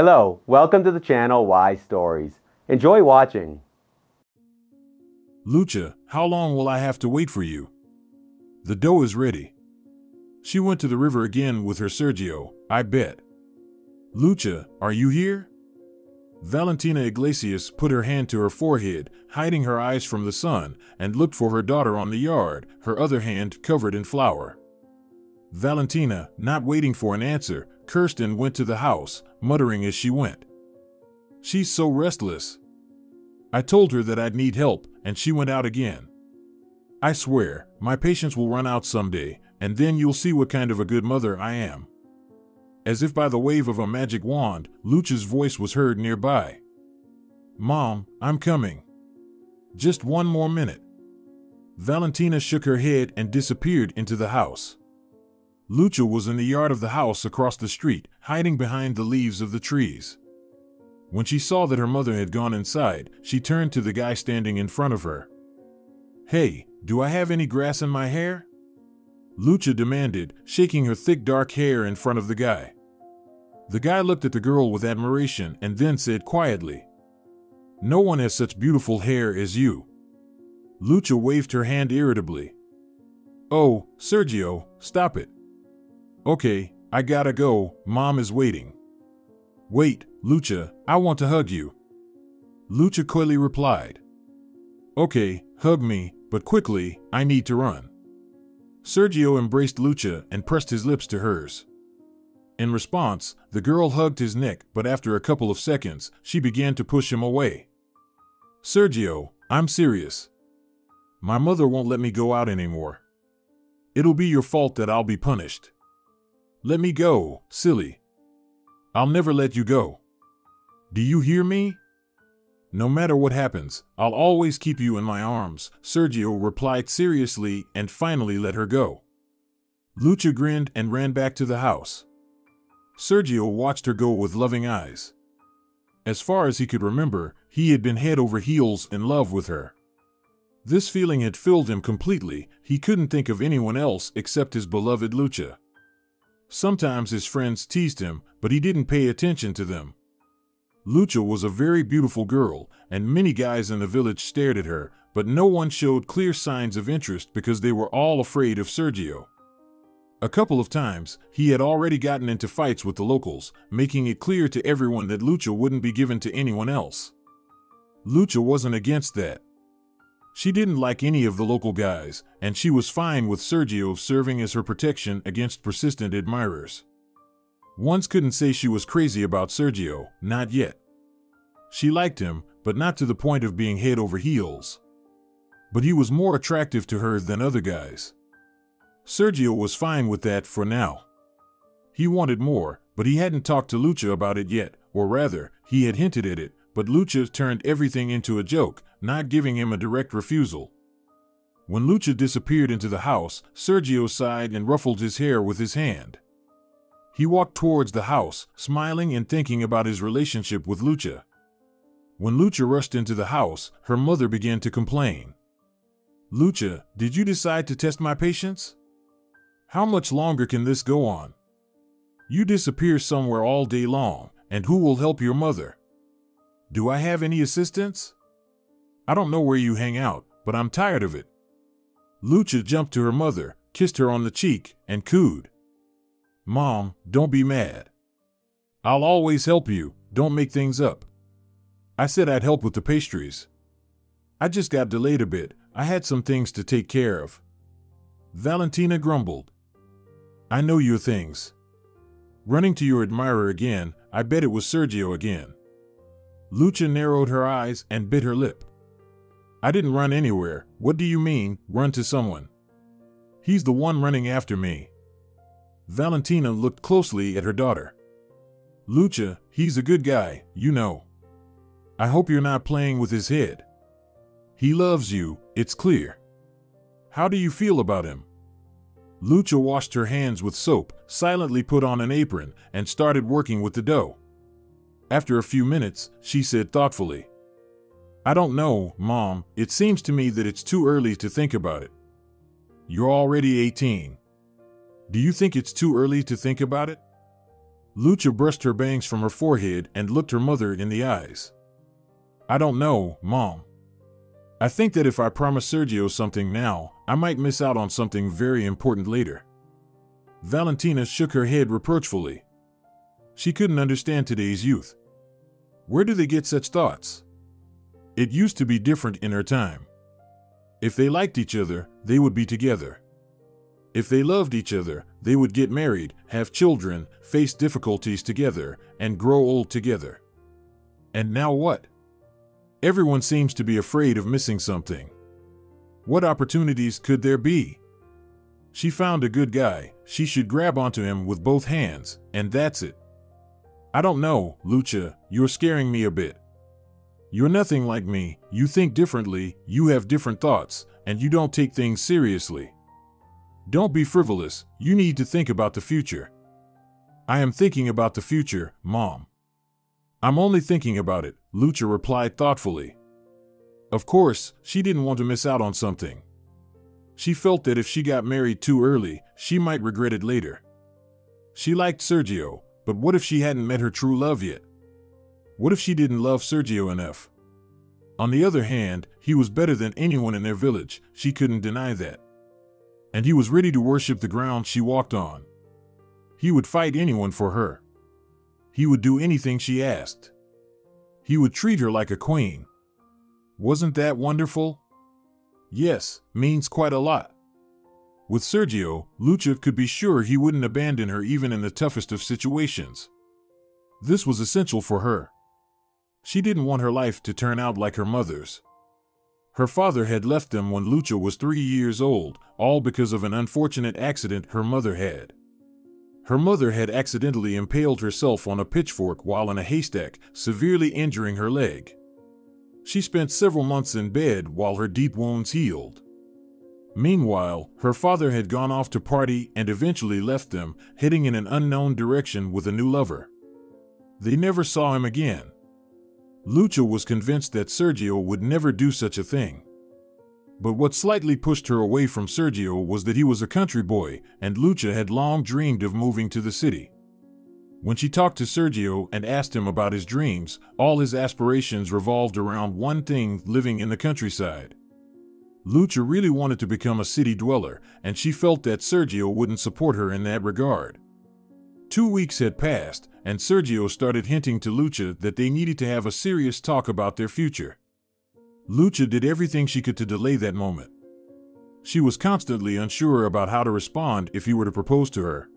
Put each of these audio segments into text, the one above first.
Hello, welcome to the channel Wise Stories. Enjoy watching. Lucha, how long will I have to wait for you? The dough is ready. She went to the river again with her Sergio, I bet. Lucha, are you here? Valentina Iglesias put her hand to her forehead, hiding her eyes from the sun, and looked for her daughter on the yard, her other hand covered in flour. Valentina, not waiting for an answer, Kirsten went to the house, muttering as she went. She's so restless. I told her that I'd need help, and she went out again. I swear, my patience will run out someday, and then you'll see what kind of a good mother I am. As if by the wave of a magic wand, Lucha's voice was heard nearby. Mom, I'm coming. Just one more minute. Valentina shook her head and disappeared into the house. Lucha was in the yard of the house across the street, hiding behind the leaves of the trees. When she saw that her mother had gone inside, she turned to the guy standing in front of her. Hey, do I have any grass in my hair? Lucha demanded, shaking her thick dark hair in front of the guy. The guy looked at the girl with admiration and then said quietly, No one has such beautiful hair as you. Lucha waved her hand irritably. Oh, Sergio, stop it. Okay, I gotta go, mom is waiting. Wait, Lucha, I want to hug you. Lucha coyly replied. Okay, hug me, but quickly, I need to run. Sergio embraced Lucha and pressed his lips to hers. In response, the girl hugged his neck, but after a couple of seconds, she began to push him away. Sergio, I'm serious. My mother won't let me go out anymore. It'll be your fault that I'll be punished. Let me go, silly. I'll never let you go. Do you hear me? No matter what happens, I'll always keep you in my arms, Sergio replied seriously and finally let her go. Lucha grinned and ran back to the house. Sergio watched her go with loving eyes. As far as he could remember, he had been head over heels in love with her. This feeling had filled him completely, he couldn't think of anyone else except his beloved Lucha. Sometimes his friends teased him, but he didn't pay attention to them. Lucha was a very beautiful girl, and many guys in the village stared at her, but no one showed clear signs of interest because they were all afraid of Sergio. A couple of times, he had already gotten into fights with the locals, making it clear to everyone that Lucha wouldn't be given to anyone else. Lucha wasn't against that. She didn't like any of the local guys, and she was fine with Sergio serving as her protection against persistent admirers. Once couldn't say she was crazy about Sergio, not yet. She liked him, but not to the point of being head over heels. But he was more attractive to her than other guys. Sergio was fine with that for now. He wanted more, but he hadn't talked to Lucha about it yet, or rather, he had hinted at it, but Lucha turned everything into a joke, not giving him a direct refusal. When Lucha disappeared into the house, Sergio sighed and ruffled his hair with his hand. He walked towards the house, smiling and thinking about his relationship with Lucha. When Lucha rushed into the house, her mother began to complain. Lucha, did you decide to test my patience? How much longer can this go on? You disappear somewhere all day long, and who will help your mother? Do I have any assistance? I don't know where you hang out, but I'm tired of it. Lucha jumped to her mother, kissed her on the cheek, and cooed. Mom, don't be mad. I'll always help you, don't make things up. I said I'd help with the pastries. I just got delayed a bit, I had some things to take care of. Valentina grumbled. I know your things. Running to your admirer again, I bet it was Sergio again. Lucha narrowed her eyes and bit her lip. I didn't run anywhere. What do you mean, run to someone? He's the one running after me. Valentina looked closely at her daughter. Lucha, he's a good guy, you know. I hope you're not playing with his head. He loves you, it's clear. How do you feel about him? Lucha washed her hands with soap, silently put on an apron, and started working with the dough. After a few minutes, she said thoughtfully, I don't know, Mom. It seems to me that it's too early to think about it. You're already 18. Do you think it's too early to think about it? Lucha brushed her bangs from her forehead and looked her mother in the eyes. I don't know, Mom. I think that if I promise Sergio something now, I might miss out on something very important later. Valentina shook her head reproachfully. She couldn't understand today's youth. Where do they get such thoughts? It used to be different in her time. If they liked each other, they would be together. If they loved each other, they would get married, have children, face difficulties together, and grow old together. And now what? Everyone seems to be afraid of missing something. What opportunities could there be? She found a good guy, she should grab onto him with both hands, and that's it. I don't know, Lucha, you're scaring me a bit. You're nothing like me, you think differently, you have different thoughts, and you don't take things seriously. Don't be frivolous, you need to think about the future. I am thinking about the future, Mom. I'm only thinking about it, Lucha replied thoughtfully. Of course, she didn't want to miss out on something. She felt that if she got married too early, she might regret it later. She liked Sergio, but what if she hadn't met her true love yet? What if she didn't love Sergio enough? On the other hand, he was better than anyone in their village, she couldn't deny that. And he was ready to worship the ground she walked on. He would fight anyone for her. He would do anything she asked. He would treat her like a queen. Wasn't that wonderful? Yes, means quite a lot. With Sergio, Lucha could be sure he wouldn't abandon her even in the toughest of situations. This was essential for her. She didn't want her life to turn out like her mother's. Her father had left them when Lucha was three years old, all because of an unfortunate accident her mother had. Her mother had accidentally impaled herself on a pitchfork while in a haystack, severely injuring her leg. She spent several months in bed while her deep wounds healed. Meanwhile, her father had gone off to party and eventually left them, heading in an unknown direction with a new lover. They never saw him again. Lucha was convinced that Sergio would never do such a thing. But what slightly pushed her away from Sergio was that he was a country boy, and Lucha had long dreamed of moving to the city. When she talked to Sergio and asked him about his dreams, all his aspirations revolved around one thing living in the countryside. Lucha really wanted to become a city dweller, and she felt that Sergio wouldn't support her in that regard. Two weeks had passed, and Sergio started hinting to Lucha that they needed to have a serious talk about their future. Lucha did everything she could to delay that moment. She was constantly unsure about how to respond if he were to propose to her.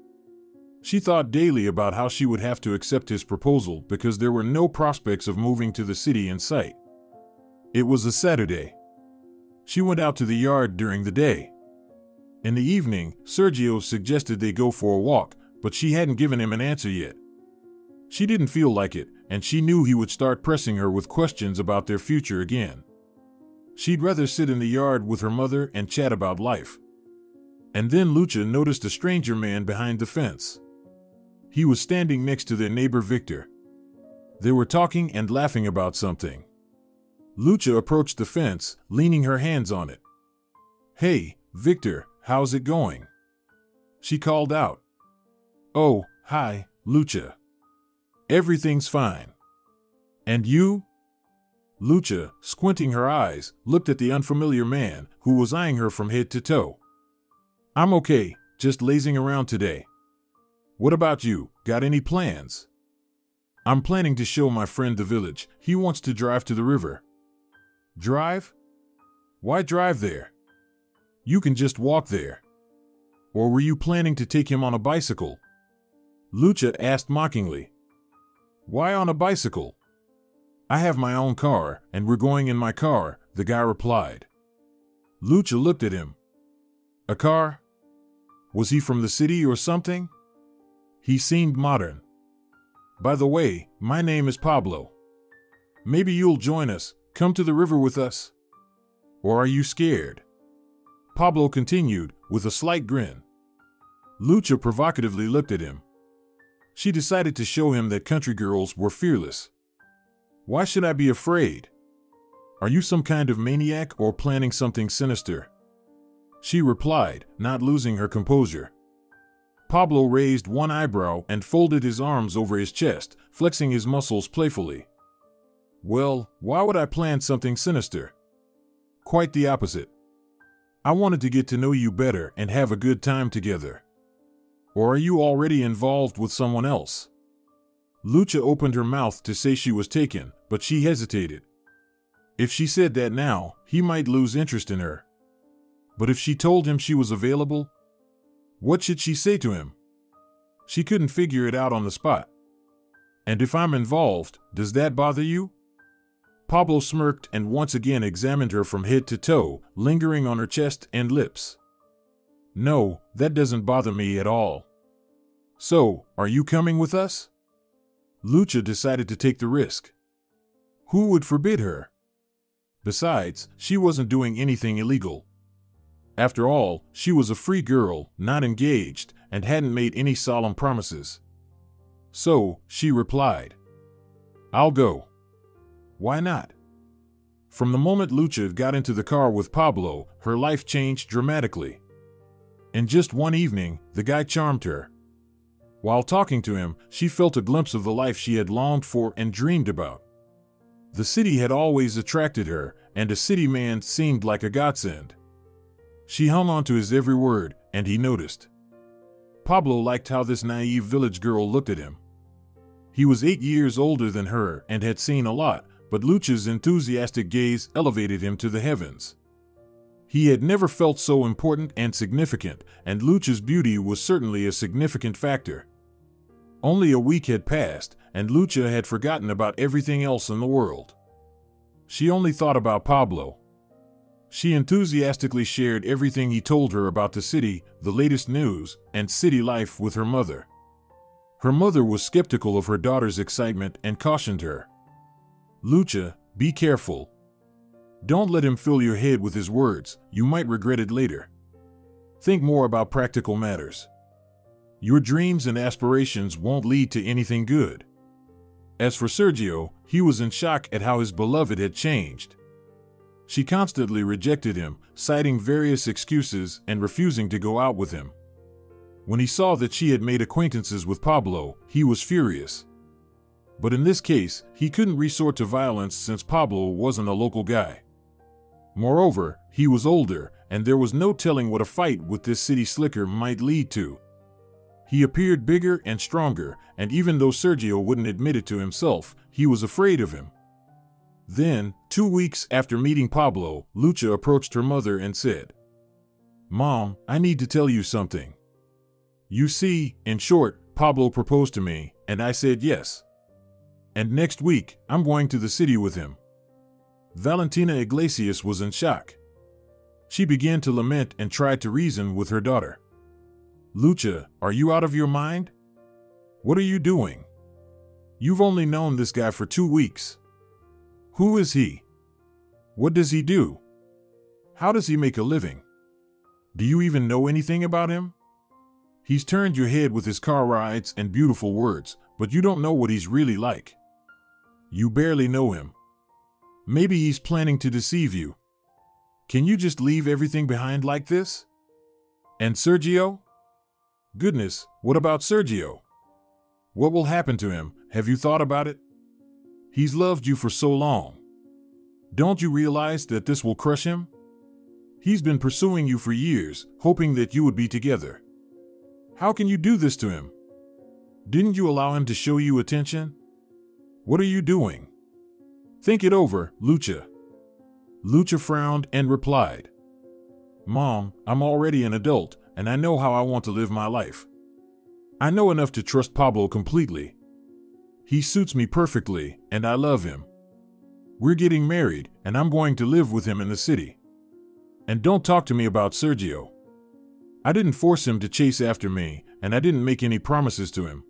She thought daily about how she would have to accept his proposal because there were no prospects of moving to the city in sight. It was a Saturday. She went out to the yard during the day. In the evening, Sergio suggested they go for a walk, but she hadn't given him an answer yet. She didn't feel like it, and she knew he would start pressing her with questions about their future again. She'd rather sit in the yard with her mother and chat about life. And then Lucha noticed a stranger man behind the fence. He was standing next to their neighbor Victor. They were talking and laughing about something. Lucha approached the fence, leaning her hands on it. Hey, Victor, how's it going? She called out. Oh, hi, Lucha. Everything's fine. And you? Lucha, squinting her eyes, looked at the unfamiliar man, who was eyeing her from head to toe. I'm okay, just lazing around today. What about you? Got any plans? I'm planning to show my friend the village. He wants to drive to the river. Drive? Why drive there? You can just walk there. Or were you planning to take him on a bicycle? Lucha asked mockingly. Why on a bicycle? I have my own car, and we're going in my car, the guy replied. Lucha looked at him. A car? Was he from the city or something? He seemed modern. By the way, my name is Pablo. Maybe you'll join us, come to the river with us. Or are you scared? Pablo continued, with a slight grin. Lucha provocatively looked at him. She decided to show him that country girls were fearless. Why should I be afraid? Are you some kind of maniac or planning something sinister? She replied, not losing her composure. Pablo raised one eyebrow and folded his arms over his chest, flexing his muscles playfully. Well, why would I plan something sinister? Quite the opposite. I wanted to get to know you better and have a good time together. Or are you already involved with someone else? Lucha opened her mouth to say she was taken, but she hesitated. If she said that now, he might lose interest in her. But if she told him she was available, what should she say to him? She couldn't figure it out on the spot. And if I'm involved, does that bother you? Pablo smirked and once again examined her from head to toe, lingering on her chest and lips. No, that doesn't bother me at all. So, are you coming with us? Lucha decided to take the risk. Who would forbid her? Besides, she wasn't doing anything illegal. After all, she was a free girl, not engaged, and hadn't made any solemn promises. So, she replied, I'll go. Why not? From the moment Lucha got into the car with Pablo, her life changed dramatically. In just one evening, the guy charmed her. While talking to him, she felt a glimpse of the life she had longed for and dreamed about. The city had always attracted her, and a city man seemed like a godsend. She hung on to his every word, and he noticed. Pablo liked how this naive village girl looked at him. He was eight years older than her and had seen a lot, but Lucha's enthusiastic gaze elevated him to the heavens. He had never felt so important and significant, and Lucha's beauty was certainly a significant factor. Only a week had passed, and Lucha had forgotten about everything else in the world. She only thought about Pablo. She enthusiastically shared everything he told her about the city, the latest news, and city life with her mother. Her mother was skeptical of her daughter's excitement and cautioned her. Lucha, be careful. Don't let him fill your head with his words, you might regret it later. Think more about practical matters. Your dreams and aspirations won't lead to anything good. As for Sergio, he was in shock at how his beloved had changed. She constantly rejected him, citing various excuses and refusing to go out with him. When he saw that she had made acquaintances with Pablo, he was furious. But in this case, he couldn't resort to violence since Pablo wasn't a local guy. Moreover, he was older, and there was no telling what a fight with this city slicker might lead to. He appeared bigger and stronger, and even though Sergio wouldn't admit it to himself, he was afraid of him. Then, two weeks after meeting Pablo, Lucha approached her mother and said, Mom, I need to tell you something. You see, in short, Pablo proposed to me, and I said yes. And next week, I'm going to the city with him. Valentina Iglesias was in shock. She began to lament and tried to reason with her daughter. Lucha, are you out of your mind? What are you doing? You've only known this guy for two weeks. Who is he? What does he do? How does he make a living? Do you even know anything about him? He's turned your head with his car rides and beautiful words, but you don't know what he's really like. You barely know him. Maybe he's planning to deceive you. Can you just leave everything behind like this? And Sergio? Goodness, what about Sergio? What will happen to him? Have you thought about it? He's loved you for so long. Don't you realize that this will crush him? He's been pursuing you for years, hoping that you would be together. How can you do this to him? Didn't you allow him to show you attention? What are you doing? Think it over, Lucha. Lucha frowned and replied, Mom, I'm already an adult, and I know how I want to live my life. I know enough to trust Pablo completely. He suits me perfectly, and I love him. We're getting married, and I'm going to live with him in the city. And don't talk to me about Sergio. I didn't force him to chase after me, and I didn't make any promises to him.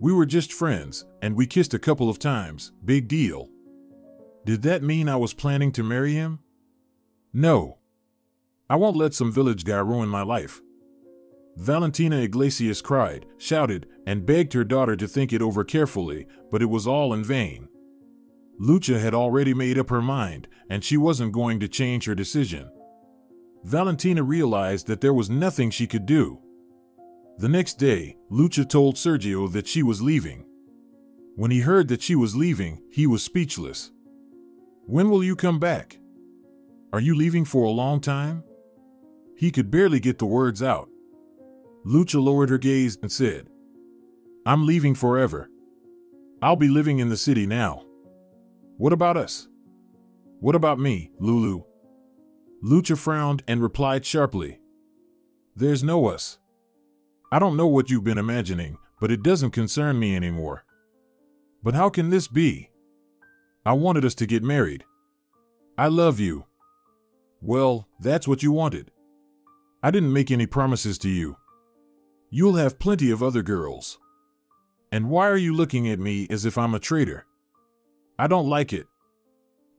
We were just friends, and we kissed a couple of times, big deal. Did that mean I was planning to marry him? No. I won't let some village guy ruin my life. Valentina Iglesias cried, shouted, and begged her daughter to think it over carefully, but it was all in vain. Lucha had already made up her mind, and she wasn't going to change her decision. Valentina realized that there was nothing she could do. The next day, Lucha told Sergio that she was leaving. When he heard that she was leaving, he was speechless. When will you come back? Are you leaving for a long time? He could barely get the words out. Lucha lowered her gaze and said, I'm leaving forever. I'll be living in the city now. What about us? What about me, Lulu? Lucha frowned and replied sharply, There's no us. I don't know what you've been imagining, but it doesn't concern me anymore. But how can this be? I wanted us to get married. I love you. Well, that's what you wanted. I didn't make any promises to you. You'll have plenty of other girls. And why are you looking at me as if I'm a traitor? I don't like it.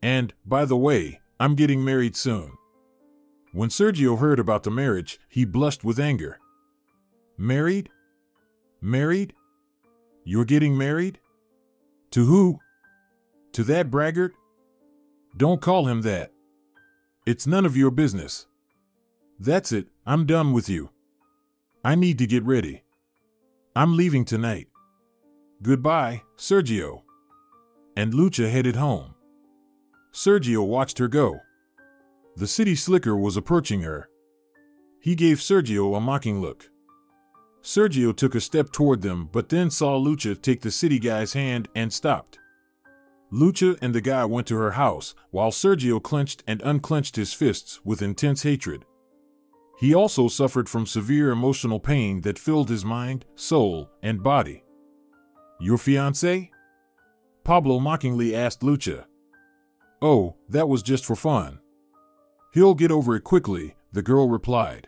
And, by the way, I'm getting married soon. When Sergio heard about the marriage, he blushed with anger. Married? Married? You're getting married? To who? To that braggart? Don't call him that. It's none of your business. That's it, I'm done with you. I need to get ready. I'm leaving tonight. Goodbye, Sergio. And Lucha headed home. Sergio watched her go. The city slicker was approaching her. He gave Sergio a mocking look. Sergio took a step toward them, but then saw Lucha take the city guy's hand and stopped. Lucha and the guy went to her house, while Sergio clenched and unclenched his fists with intense hatred. He also suffered from severe emotional pain that filled his mind, soul, and body. Your fiance? Pablo mockingly asked Lucha. Oh, that was just for fun. He'll get over it quickly, the girl replied.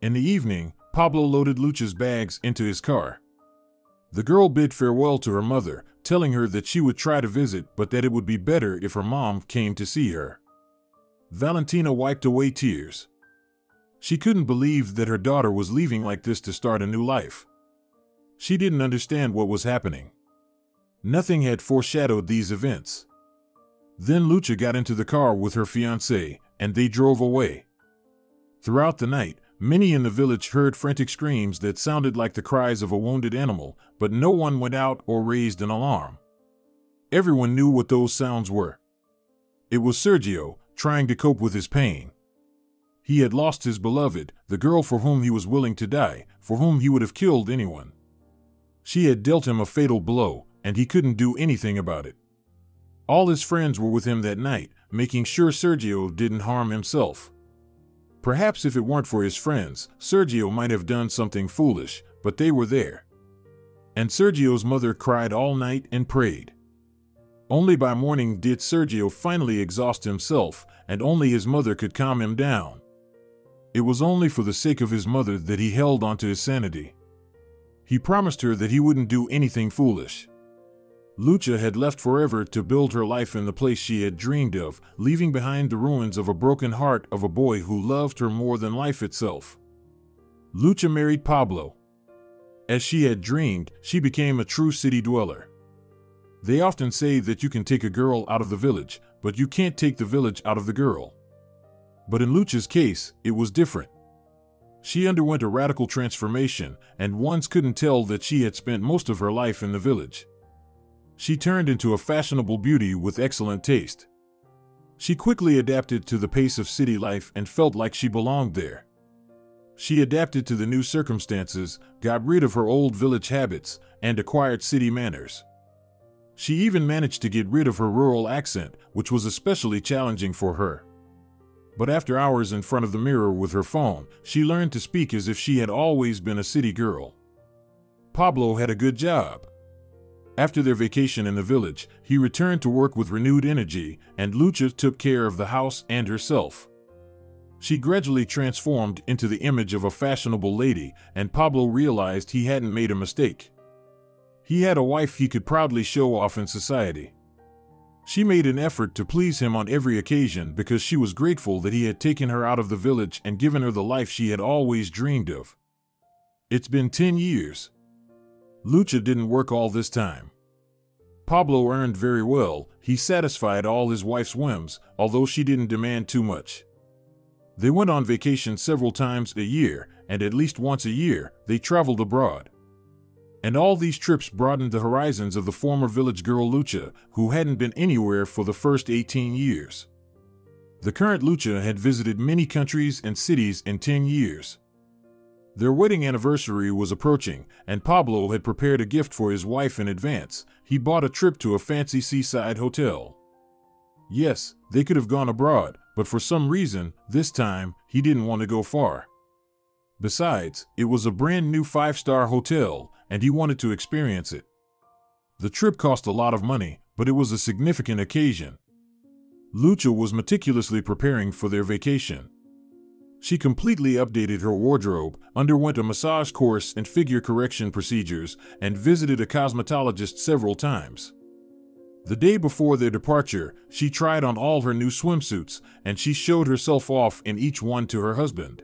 In the evening, Pablo loaded Lucha's bags into his car. The girl bid farewell to her mother, telling her that she would try to visit but that it would be better if her mom came to see her. Valentina wiped away tears. She couldn't believe that her daughter was leaving like this to start a new life. She didn't understand what was happening. Nothing had foreshadowed these events. Then Lucha got into the car with her fiance, and they drove away. Throughout the night, Many in the village heard frantic screams that sounded like the cries of a wounded animal, but no one went out or raised an alarm. Everyone knew what those sounds were. It was Sergio, trying to cope with his pain. He had lost his beloved, the girl for whom he was willing to die, for whom he would have killed anyone. She had dealt him a fatal blow, and he couldn't do anything about it. All his friends were with him that night, making sure Sergio didn't harm himself. Perhaps if it weren't for his friends, Sergio might have done something foolish, but they were there. And Sergio's mother cried all night and prayed. Only by morning did Sergio finally exhaust himself, and only his mother could calm him down. It was only for the sake of his mother that he held onto his sanity. He promised her that he wouldn't do anything foolish. Lucha had left forever to build her life in the place she had dreamed of, leaving behind the ruins of a broken heart of a boy who loved her more than life itself. Lucha married Pablo. As she had dreamed, she became a true city dweller. They often say that you can take a girl out of the village, but you can't take the village out of the girl. But in Lucha's case, it was different. She underwent a radical transformation, and once couldn't tell that she had spent most of her life in the village. She turned into a fashionable beauty with excellent taste. She quickly adapted to the pace of city life and felt like she belonged there. She adapted to the new circumstances, got rid of her old village habits, and acquired city manners. She even managed to get rid of her rural accent, which was especially challenging for her. But after hours in front of the mirror with her phone, she learned to speak as if she had always been a city girl. Pablo had a good job. After their vacation in the village, he returned to work with renewed energy, and Lucha took care of the house and herself. She gradually transformed into the image of a fashionable lady, and Pablo realized he hadn't made a mistake. He had a wife he could proudly show off in society. She made an effort to please him on every occasion because she was grateful that he had taken her out of the village and given her the life she had always dreamed of. It's been 10 years. Lucha didn't work all this time. Pablo earned very well, he satisfied all his wife's whims, although she didn't demand too much. They went on vacation several times a year, and at least once a year, they traveled abroad. And all these trips broadened the horizons of the former village girl Lucha, who hadn't been anywhere for the first 18 years. The current Lucha had visited many countries and cities in 10 years. Their wedding anniversary was approaching, and Pablo had prepared a gift for his wife in advance. He bought a trip to a fancy seaside hotel. Yes, they could have gone abroad, but for some reason, this time, he didn't want to go far. Besides, it was a brand new five star hotel, and he wanted to experience it. The trip cost a lot of money, but it was a significant occasion. Lucha was meticulously preparing for their vacation. She completely updated her wardrobe, underwent a massage course and figure correction procedures, and visited a cosmetologist several times. The day before their departure, she tried on all her new swimsuits, and she showed herself off in each one to her husband.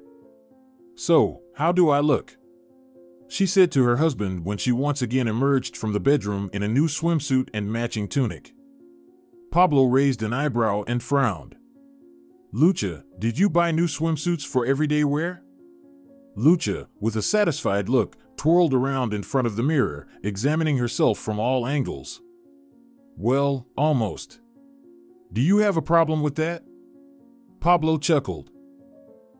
So, how do I look? She said to her husband when she once again emerged from the bedroom in a new swimsuit and matching tunic. Pablo raised an eyebrow and frowned. Lucha, did you buy new swimsuits for everyday wear? Lucha, with a satisfied look, twirled around in front of the mirror, examining herself from all angles. Well, almost. Do you have a problem with that? Pablo chuckled.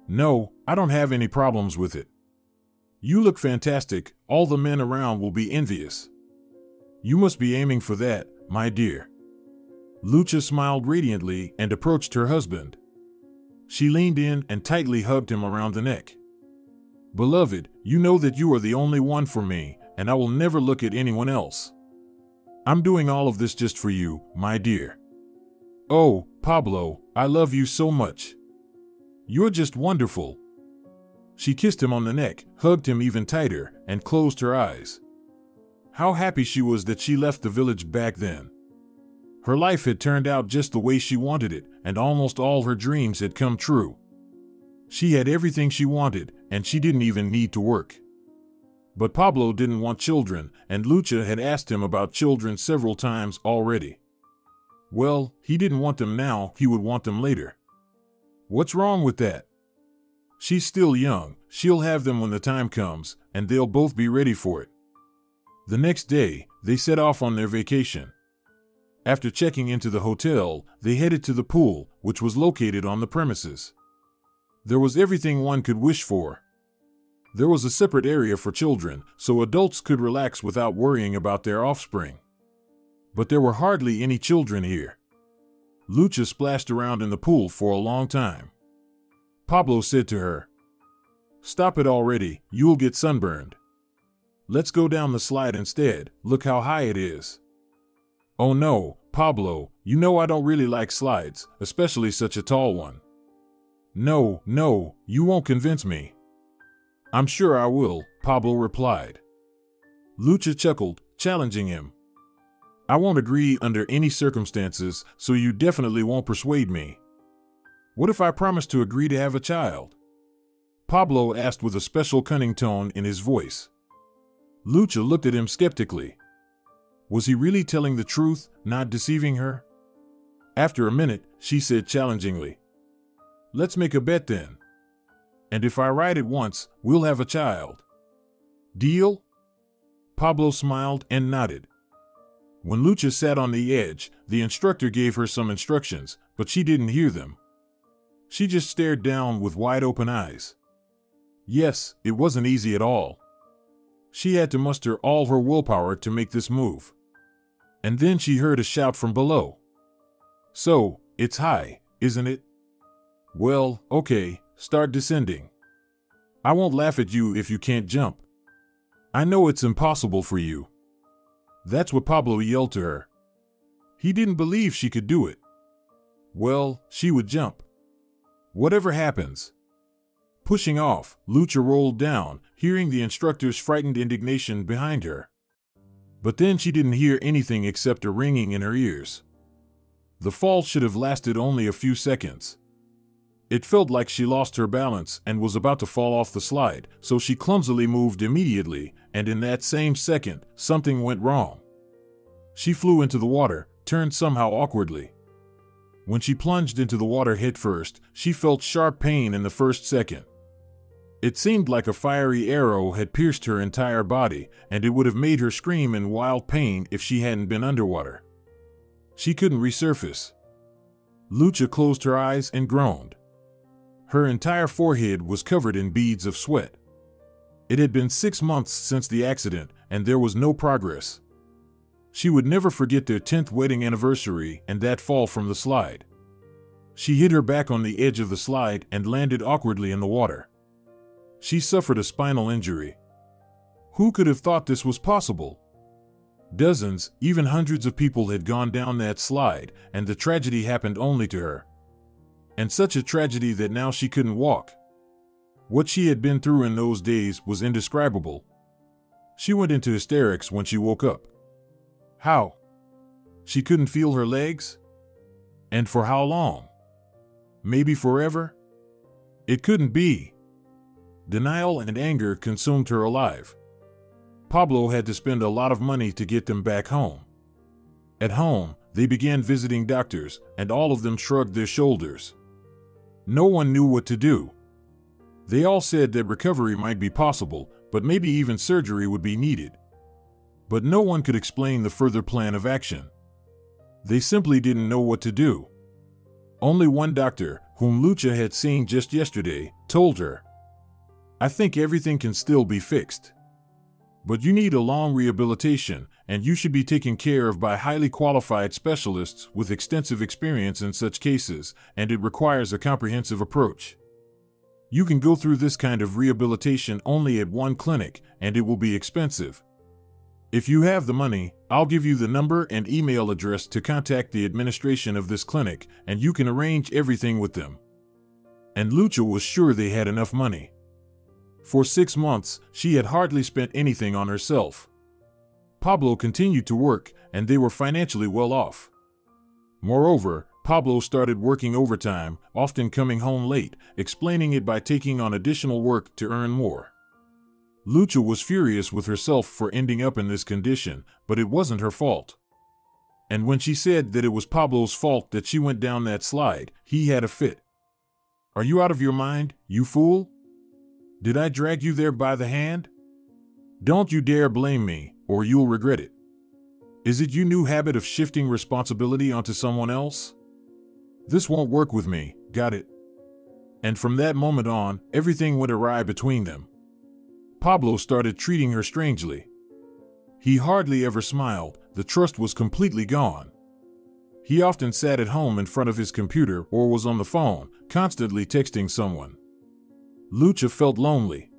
No, I don't have any problems with it. You look fantastic, all the men around will be envious. You must be aiming for that, my dear. Lucha smiled radiantly and approached her husband. She leaned in and tightly hugged him around the neck. Beloved, you know that you are the only one for me, and I will never look at anyone else. I'm doing all of this just for you, my dear. Oh, Pablo, I love you so much. You're just wonderful. She kissed him on the neck, hugged him even tighter, and closed her eyes. How happy she was that she left the village back then. Her life had turned out just the way she wanted it, and almost all her dreams had come true. She had everything she wanted, and she didn't even need to work. But Pablo didn't want children, and Lucha had asked him about children several times already. Well, he didn't want them now, he would want them later. What's wrong with that? She's still young, she'll have them when the time comes, and they'll both be ready for it. The next day, they set off on their vacation. After checking into the hotel, they headed to the pool, which was located on the premises. There was everything one could wish for. There was a separate area for children, so adults could relax without worrying about their offspring. But there were hardly any children here. Lucha splashed around in the pool for a long time. Pablo said to her, Stop it already, you'll get sunburned. Let's go down the slide instead, look how high it is. Oh no, Pablo, you know I don't really like slides, especially such a tall one. No, no, you won't convince me. I'm sure I will, Pablo replied. Lucha chuckled, challenging him. I won't agree under any circumstances, so you definitely won't persuade me. What if I promise to agree to have a child? Pablo asked with a special cunning tone in his voice. Lucha looked at him skeptically. Was he really telling the truth, not deceiving her? After a minute, she said challengingly, Let's make a bet then. And if I write it once, we'll have a child. Deal? Pablo smiled and nodded. When Lucha sat on the edge, the instructor gave her some instructions, but she didn't hear them. She just stared down with wide open eyes. Yes, it wasn't easy at all. She had to muster all her willpower to make this move and then she heard a shout from below. So, it's high, isn't it? Well, okay, start descending. I won't laugh at you if you can't jump. I know it's impossible for you. That's what Pablo yelled to her. He didn't believe she could do it. Well, she would jump. Whatever happens. Pushing off, Lucha rolled down, hearing the instructor's frightened indignation behind her. But then she didn't hear anything except a ringing in her ears. The fall should have lasted only a few seconds. It felt like she lost her balance and was about to fall off the slide, so she clumsily moved immediately, and in that same second, something went wrong. She flew into the water, turned somehow awkwardly. When she plunged into the water head first, she felt sharp pain in the first second. It seemed like a fiery arrow had pierced her entire body, and it would have made her scream in wild pain if she hadn't been underwater. She couldn't resurface. Lucha closed her eyes and groaned. Her entire forehead was covered in beads of sweat. It had been six months since the accident, and there was no progress. She would never forget their 10th wedding anniversary and that fall from the slide. She hit her back on the edge of the slide and landed awkwardly in the water. She suffered a spinal injury. Who could have thought this was possible? Dozens, even hundreds of people had gone down that slide, and the tragedy happened only to her. And such a tragedy that now she couldn't walk. What she had been through in those days was indescribable. She went into hysterics when she woke up. How? She couldn't feel her legs? And for how long? Maybe forever? It couldn't be. Denial and anger consumed her alive. Pablo had to spend a lot of money to get them back home. At home, they began visiting doctors, and all of them shrugged their shoulders. No one knew what to do. They all said that recovery might be possible, but maybe even surgery would be needed. But no one could explain the further plan of action. They simply didn't know what to do. Only one doctor, whom Lucha had seen just yesterday, told her, I think everything can still be fixed. But you need a long rehabilitation, and you should be taken care of by highly qualified specialists with extensive experience in such cases, and it requires a comprehensive approach. You can go through this kind of rehabilitation only at one clinic, and it will be expensive. If you have the money, I'll give you the number and email address to contact the administration of this clinic, and you can arrange everything with them. And Lucha was sure they had enough money. For six months, she had hardly spent anything on herself. Pablo continued to work, and they were financially well off. Moreover, Pablo started working overtime, often coming home late, explaining it by taking on additional work to earn more. Lucha was furious with herself for ending up in this condition, but it wasn't her fault. And when she said that it was Pablo's fault that she went down that slide, he had a fit. Are you out of your mind, you fool? Did I drag you there by the hand? Don't you dare blame me, or you'll regret it. Is it your new habit of shifting responsibility onto someone else? This won't work with me, got it? And from that moment on, everything went awry between them. Pablo started treating her strangely. He hardly ever smiled, the trust was completely gone. He often sat at home in front of his computer or was on the phone, constantly texting someone. Lucha felt lonely.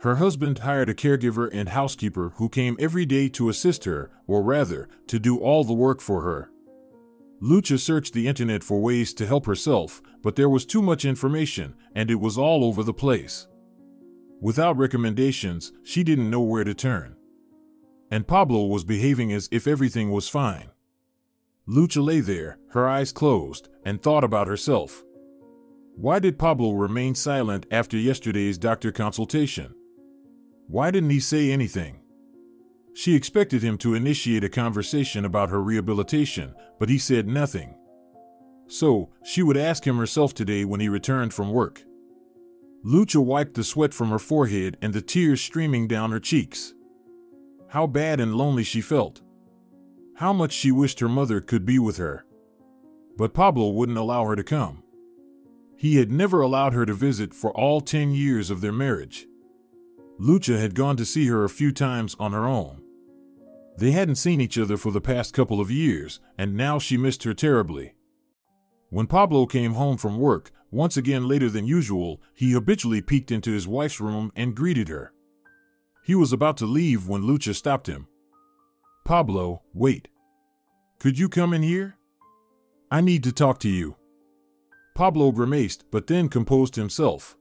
Her husband hired a caregiver and housekeeper who came every day to assist her, or rather, to do all the work for her. Lucha searched the internet for ways to help herself, but there was too much information, and it was all over the place. Without recommendations, she didn't know where to turn. And Pablo was behaving as if everything was fine. Lucha lay there, her eyes closed, and thought about herself. Why did Pablo remain silent after yesterday's doctor consultation? Why didn't he say anything? She expected him to initiate a conversation about her rehabilitation, but he said nothing. So, she would ask him herself today when he returned from work. Lucha wiped the sweat from her forehead and the tears streaming down her cheeks. How bad and lonely she felt. How much she wished her mother could be with her. But Pablo wouldn't allow her to come. He had never allowed her to visit for all 10 years of their marriage. Lucha had gone to see her a few times on her own. They hadn't seen each other for the past couple of years, and now she missed her terribly. When Pablo came home from work, once again later than usual, he habitually peeked into his wife's room and greeted her. He was about to leave when Lucha stopped him. Pablo, wait. Could you come in here? I need to talk to you. Pablo grimaced, but then composed himself.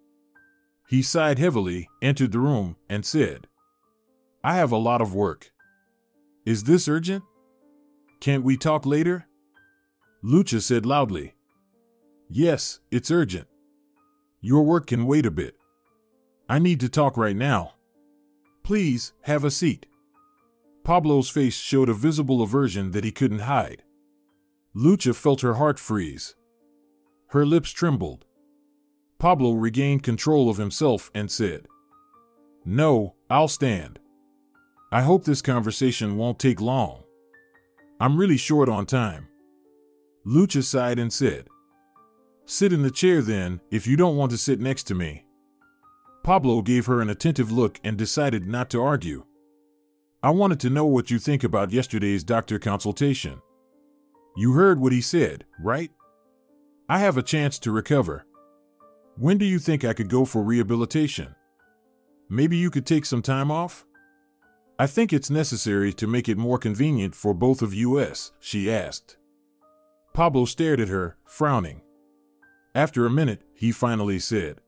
He sighed heavily, entered the room, and said, I have a lot of work. Is this urgent? Can't we talk later? Lucha said loudly, Yes, it's urgent. Your work can wait a bit. I need to talk right now. Please, have a seat. Pablo's face showed a visible aversion that he couldn't hide. Lucha felt her heart freeze. Her lips trembled. Pablo regained control of himself and said, No, I'll stand. I hope this conversation won't take long. I'm really short on time. Lucha sighed and said, Sit in the chair then, if you don't want to sit next to me. Pablo gave her an attentive look and decided not to argue. I wanted to know what you think about yesterday's doctor consultation. You heard what he said, right? I have a chance to recover. When do you think I could go for rehabilitation? Maybe you could take some time off? I think it's necessary to make it more convenient for both of us, she asked. Pablo stared at her, frowning. After a minute, he finally said,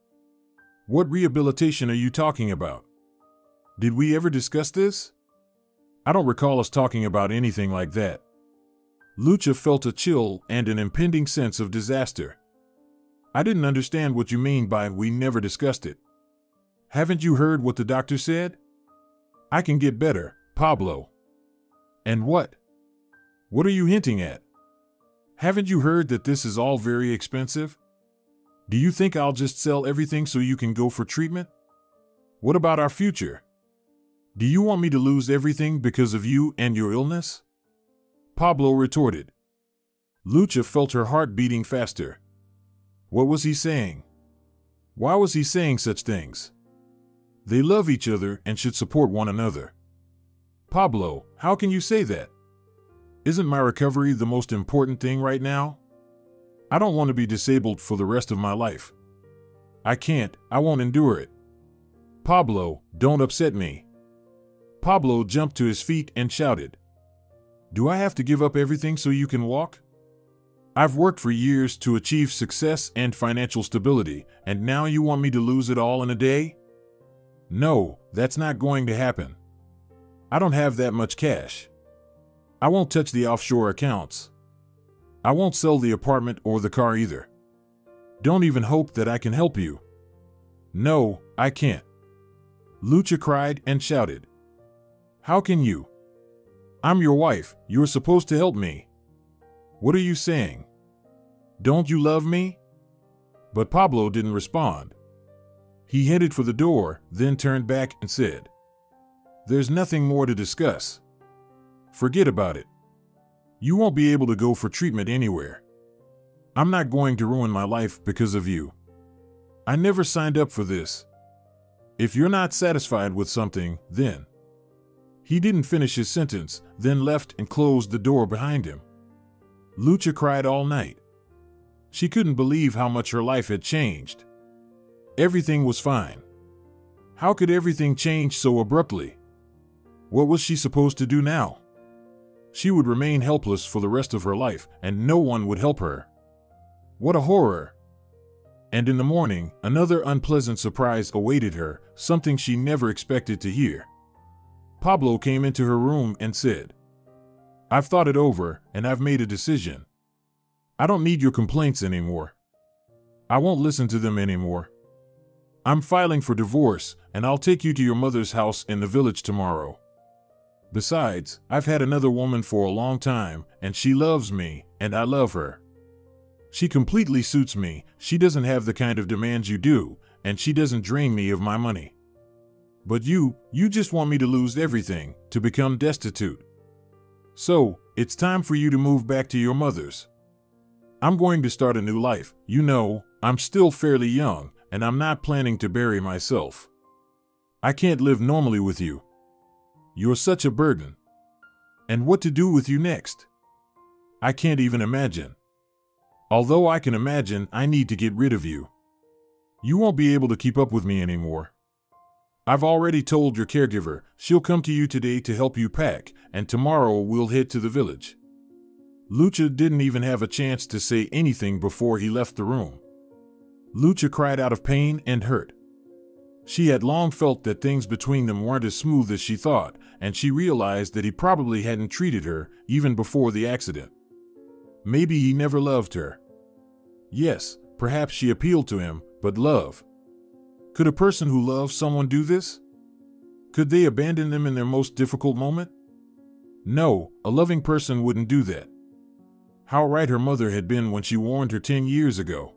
What rehabilitation are you talking about? Did we ever discuss this? I don't recall us talking about anything like that. Lucha felt a chill and an impending sense of disaster. I didn't understand what you mean by we never discussed it. Haven't you heard what the doctor said? I can get better, Pablo. And what? What are you hinting at? Haven't you heard that this is all very expensive? Do you think I'll just sell everything so you can go for treatment? What about our future? Do you want me to lose everything because of you and your illness? Pablo retorted. Lucha felt her heart beating faster. What was he saying? Why was he saying such things? They love each other and should support one another. Pablo, how can you say that? Isn't my recovery the most important thing right now? I don't want to be disabled for the rest of my life. I can't, I won't endure it. Pablo, don't upset me. Pablo jumped to his feet and shouted, Do I have to give up everything so you can walk? I've worked for years to achieve success and financial stability, and now you want me to lose it all in a day? No, that's not going to happen. I don't have that much cash. I won't touch the offshore accounts. I won't sell the apartment or the car either. Don't even hope that I can help you. No, I can't. Lucha cried and shouted. How can you? I'm your wife, you're supposed to help me. What are you saying? Don't you love me? But Pablo didn't respond. He headed for the door, then turned back and said, There's nothing more to discuss. Forget about it. You won't be able to go for treatment anywhere. I'm not going to ruin my life because of you. I never signed up for this. If you're not satisfied with something, then. He didn't finish his sentence, then left and closed the door behind him. Lucha cried all night. She couldn't believe how much her life had changed. Everything was fine. How could everything change so abruptly? What was she supposed to do now? She would remain helpless for the rest of her life, and no one would help her. What a horror! And in the morning, another unpleasant surprise awaited her, something she never expected to hear. Pablo came into her room and said, I've thought it over, and I've made a decision. I don't need your complaints anymore. I won't listen to them anymore. I'm filing for divorce, and I'll take you to your mother's house in the village tomorrow. Besides, I've had another woman for a long time, and she loves me, and I love her. She completely suits me, she doesn't have the kind of demands you do, and she doesn't drain me of my money. But you, you just want me to lose everything, to become destitute. So, it's time for you to move back to your mother's. I'm going to start a new life. You know, I'm still fairly young, and I'm not planning to bury myself. I can't live normally with you. You're such a burden. And what to do with you next? I can't even imagine. Although I can imagine, I need to get rid of you. You won't be able to keep up with me anymore. I've already told your caregiver she'll come to you today to help you pack, and tomorrow we'll head to the village. Lucha didn't even have a chance to say anything before he left the room. Lucha cried out of pain and hurt. She had long felt that things between them weren't as smooth as she thought, and she realized that he probably hadn't treated her even before the accident. Maybe he never loved her. Yes, perhaps she appealed to him, but love. Could a person who loves someone do this? Could they abandon them in their most difficult moment? No, a loving person wouldn't do that. How right her mother had been when she warned her 10 years ago.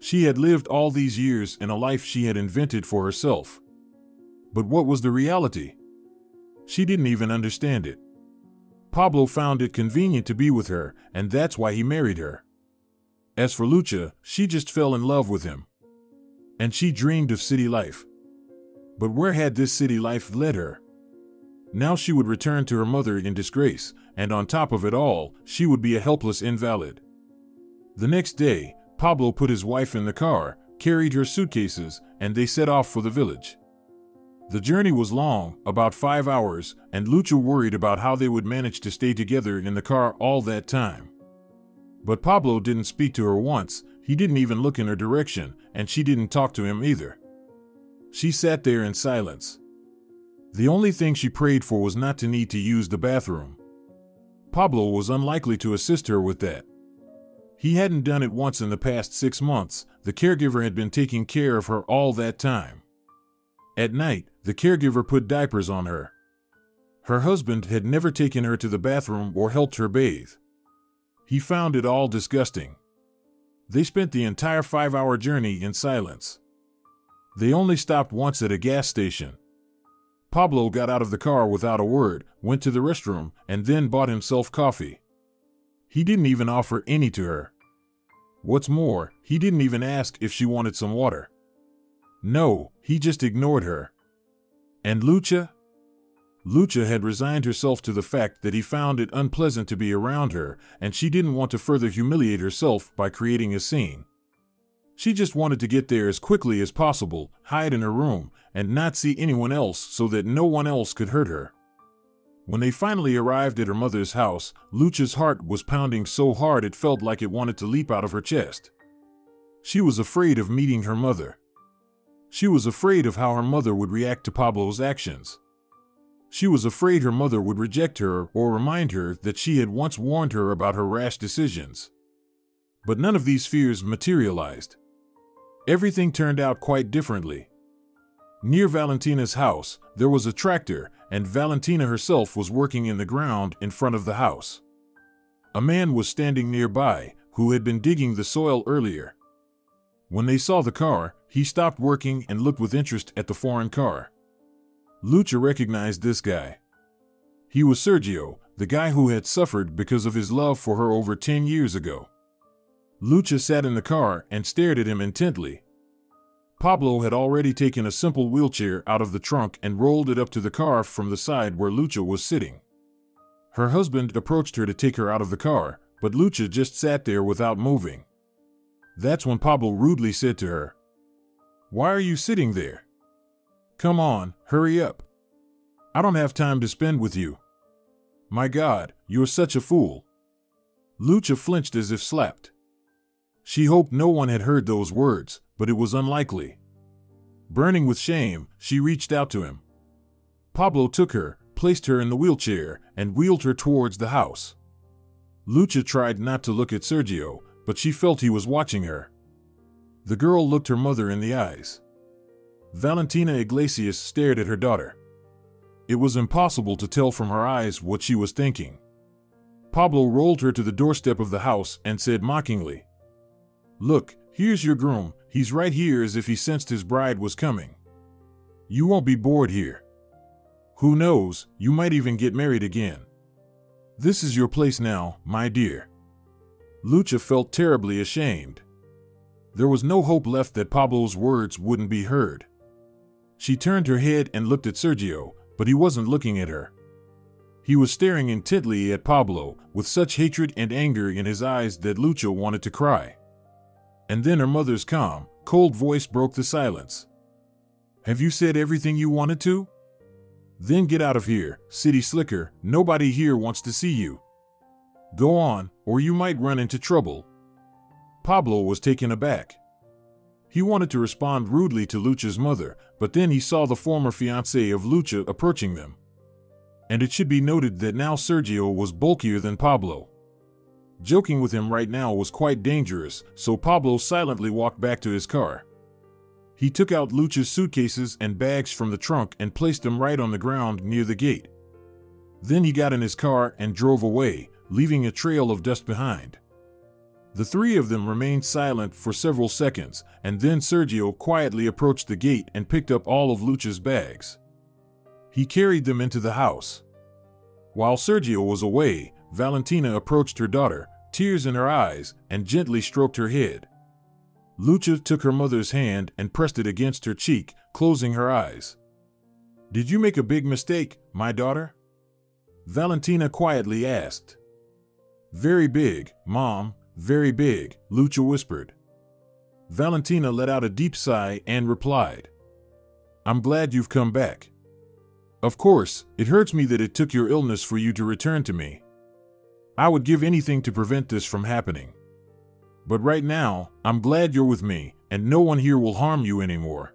She had lived all these years in a life she had invented for herself. But what was the reality? She didn't even understand it. Pablo found it convenient to be with her, and that's why he married her. As for Lucha, she just fell in love with him. And she dreamed of city life. But where had this city life led her? Now she would return to her mother in disgrace, and on top of it all, she would be a helpless invalid. The next day, Pablo put his wife in the car, carried her suitcases, and they set off for the village. The journey was long, about five hours, and Lucha worried about how they would manage to stay together in the car all that time. But Pablo didn't speak to her once, he didn't even look in her direction, and she didn't talk to him either. She sat there in silence. The only thing she prayed for was not to need to use the bathroom. Pablo was unlikely to assist her with that. He hadn't done it once in the past six months, the caregiver had been taking care of her all that time. At night, the caregiver put diapers on her. Her husband had never taken her to the bathroom or helped her bathe. He found it all disgusting. They spent the entire five hour journey in silence. They only stopped once at a gas station. Pablo got out of the car without a word, went to the restroom, and then bought himself coffee. He didn't even offer any to her. What's more, he didn't even ask if she wanted some water. No, he just ignored her. And Lucha? Lucha had resigned herself to the fact that he found it unpleasant to be around her, and she didn't want to further humiliate herself by creating a scene. She just wanted to get there as quickly as possible, hide in her room, and not see anyone else so that no one else could hurt her. When they finally arrived at her mother's house, Lucha's heart was pounding so hard it felt like it wanted to leap out of her chest. She was afraid of meeting her mother. She was afraid of how her mother would react to Pablo's actions. She was afraid her mother would reject her or remind her that she had once warned her about her rash decisions. But none of these fears materialized. Everything turned out quite differently. Near Valentina's house, there was a tractor, and Valentina herself was working in the ground in front of the house. A man was standing nearby, who had been digging the soil earlier. When they saw the car, he stopped working and looked with interest at the foreign car. Lucha recognized this guy. He was Sergio, the guy who had suffered because of his love for her over 10 years ago. Lucha sat in the car and stared at him intently. Pablo had already taken a simple wheelchair out of the trunk and rolled it up to the car from the side where Lucha was sitting. Her husband approached her to take her out of the car, but Lucha just sat there without moving. That's when Pablo rudely said to her, Why are you sitting there? Come on, hurry up. I don't have time to spend with you. My God, you're such a fool. Lucha flinched as if slapped. She hoped no one had heard those words, but it was unlikely. Burning with shame, she reached out to him. Pablo took her, placed her in the wheelchair, and wheeled her towards the house. Lucha tried not to look at Sergio, but she felt he was watching her. The girl looked her mother in the eyes. Valentina Iglesias stared at her daughter. It was impossible to tell from her eyes what she was thinking. Pablo rolled her to the doorstep of the house and said mockingly, Look, here's your groom. He's right here as if he sensed his bride was coming. You won't be bored here. Who knows, you might even get married again. This is your place now, my dear. Lucha felt terribly ashamed. There was no hope left that Pablo's words wouldn't be heard. She turned her head and looked at Sergio, but he wasn't looking at her. He was staring intently at Pablo, with such hatred and anger in his eyes that Lucha wanted to cry. And then her mother's calm, cold voice broke the silence. Have you said everything you wanted to? Then get out of here, city slicker, nobody here wants to see you. Go on, or you might run into trouble. Pablo was taken aback. He wanted to respond rudely to Lucha's mother, but then he saw the former fiancée of Lucha approaching them. And it should be noted that now Sergio was bulkier than Pablo. Joking with him right now was quite dangerous, so Pablo silently walked back to his car. He took out Lucha's suitcases and bags from the trunk and placed them right on the ground near the gate. Then he got in his car and drove away, leaving a trail of dust behind. The three of them remained silent for several seconds, and then Sergio quietly approached the gate and picked up all of Lucha's bags. He carried them into the house. While Sergio was away, Valentina approached her daughter, tears in her eyes, and gently stroked her head. Lucha took her mother's hand and pressed it against her cheek, closing her eyes. Did you make a big mistake, my daughter? Valentina quietly asked. Very big, Mom, very big, Lucha whispered. Valentina let out a deep sigh and replied, I'm glad you've come back. Of course, it hurts me that it took your illness for you to return to me. I would give anything to prevent this from happening. But right now, I'm glad you're with me, and no one here will harm you anymore.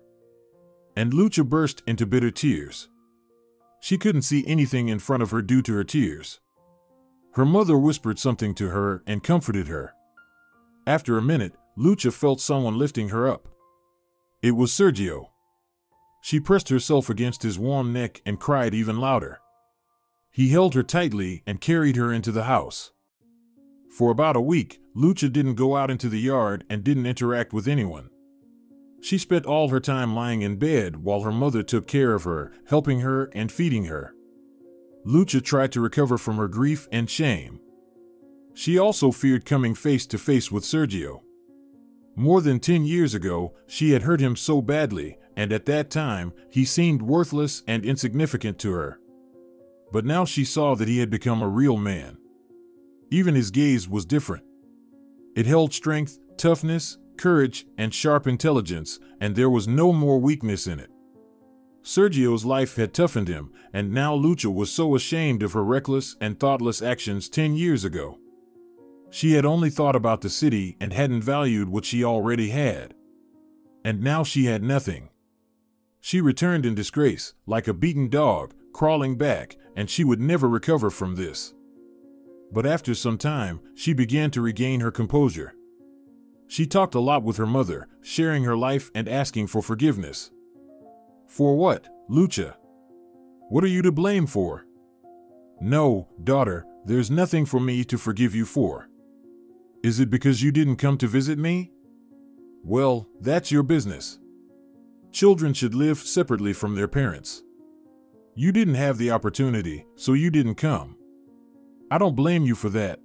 And Lucha burst into bitter tears. She couldn't see anything in front of her due to her tears. Her mother whispered something to her and comforted her. After a minute, Lucha felt someone lifting her up. It was Sergio. She pressed herself against his warm neck and cried even louder. He held her tightly and carried her into the house. For about a week, Lucha didn't go out into the yard and didn't interact with anyone. She spent all her time lying in bed while her mother took care of her, helping her and feeding her. Lucha tried to recover from her grief and shame. She also feared coming face to face with Sergio. More than 10 years ago, she had hurt him so badly, and at that time, he seemed worthless and insignificant to her but now she saw that he had become a real man. Even his gaze was different. It held strength, toughness, courage, and sharp intelligence, and there was no more weakness in it. Sergio's life had toughened him, and now Lucha was so ashamed of her reckless and thoughtless actions 10 years ago. She had only thought about the city and hadn't valued what she already had. And now she had nothing. She returned in disgrace, like a beaten dog, crawling back, and she would never recover from this. But after some time, she began to regain her composure. She talked a lot with her mother, sharing her life and asking for forgiveness. For what, Lucha? What are you to blame for? No, daughter, there's nothing for me to forgive you for. Is it because you didn't come to visit me? Well, that's your business. Children should live separately from their parents. You didn't have the opportunity, so you didn't come. I don't blame you for that.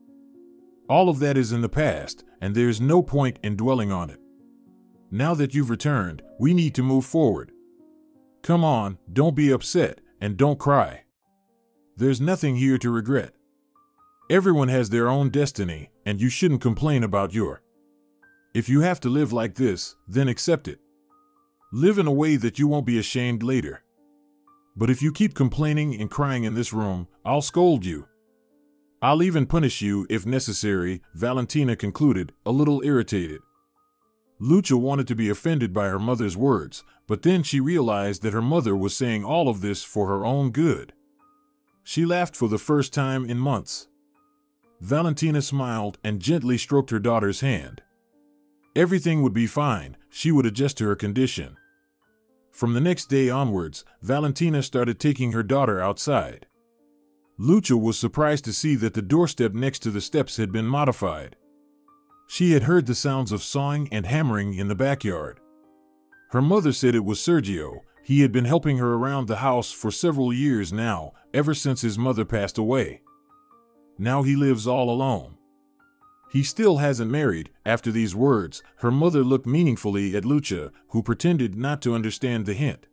All of that is in the past, and there's no point in dwelling on it. Now that you've returned, we need to move forward. Come on, don't be upset, and don't cry. There's nothing here to regret. Everyone has their own destiny, and you shouldn't complain about your. If you have to live like this, then accept it. Live in a way that you won't be ashamed later. But if you keep complaining and crying in this room, I'll scold you. I'll even punish you if necessary, Valentina concluded, a little irritated. Lucha wanted to be offended by her mother's words, but then she realized that her mother was saying all of this for her own good. She laughed for the first time in months. Valentina smiled and gently stroked her daughter's hand. Everything would be fine, she would adjust to her condition. From the next day onwards, Valentina started taking her daughter outside. Lucha was surprised to see that the doorstep next to the steps had been modified. She had heard the sounds of sawing and hammering in the backyard. Her mother said it was Sergio. He had been helping her around the house for several years now, ever since his mother passed away. Now he lives all alone. He still hasn't married. After these words, her mother looked meaningfully at Lucha, who pretended not to understand the hint.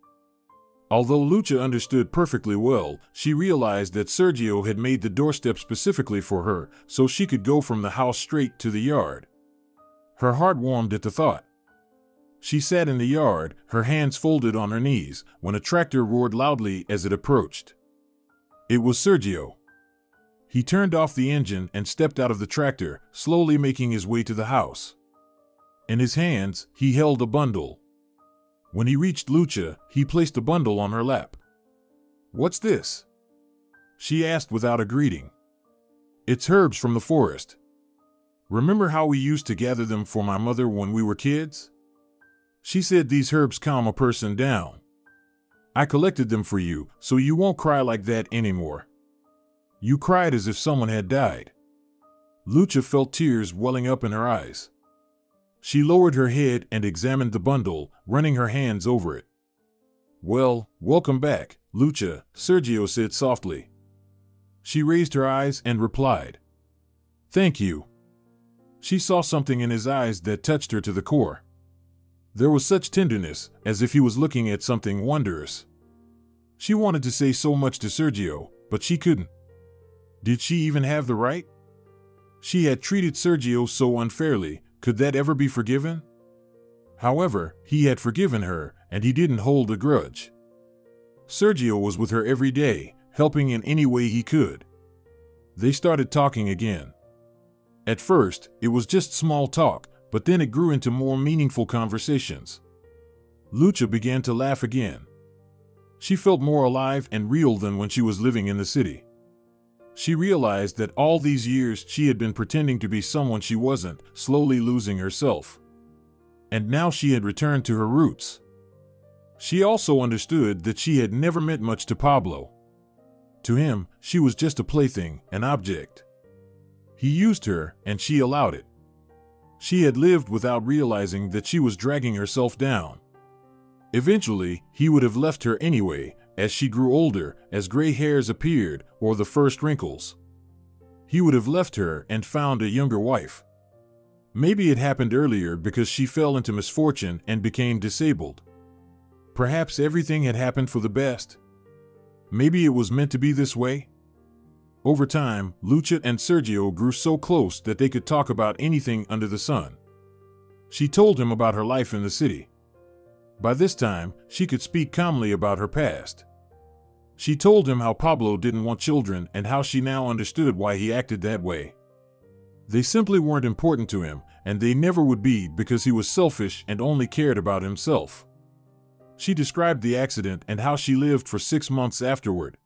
Although Lucha understood perfectly well, she realized that Sergio had made the doorstep specifically for her, so she could go from the house straight to the yard. Her heart warmed at the thought. She sat in the yard, her hands folded on her knees, when a tractor roared loudly as it approached. It was Sergio. He turned off the engine and stepped out of the tractor, slowly making his way to the house. In his hands, he held a bundle. When he reached Lucha, he placed a bundle on her lap. What's this? She asked without a greeting. It's herbs from the forest. Remember how we used to gather them for my mother when we were kids? She said these herbs calm a person down. I collected them for you, so you won't cry like that anymore. You cried as if someone had died. Lucha felt tears welling up in her eyes. She lowered her head and examined the bundle, running her hands over it. Well, welcome back, Lucha, Sergio said softly. She raised her eyes and replied, Thank you. She saw something in his eyes that touched her to the core. There was such tenderness, as if he was looking at something wondrous. She wanted to say so much to Sergio, but she couldn't. Did she even have the right? She had treated Sergio so unfairly, could that ever be forgiven? However, he had forgiven her, and he didn't hold a grudge. Sergio was with her every day, helping in any way he could. They started talking again. At first, it was just small talk, but then it grew into more meaningful conversations. Lucha began to laugh again. She felt more alive and real than when she was living in the city. She realized that all these years she had been pretending to be someone she wasn't, slowly losing herself. And now she had returned to her roots. She also understood that she had never meant much to Pablo. To him, she was just a plaything, an object. He used her, and she allowed it. She had lived without realizing that she was dragging herself down. Eventually, he would have left her anyway, as she grew older, as gray hairs appeared, or the first wrinkles. He would have left her and found a younger wife. Maybe it happened earlier because she fell into misfortune and became disabled. Perhaps everything had happened for the best. Maybe it was meant to be this way. Over time, Lucha and Sergio grew so close that they could talk about anything under the sun. She told him about her life in the city. By this time, she could speak calmly about her past. She told him how Pablo didn't want children and how she now understood why he acted that way. They simply weren't important to him, and they never would be because he was selfish and only cared about himself. She described the accident and how she lived for six months afterward.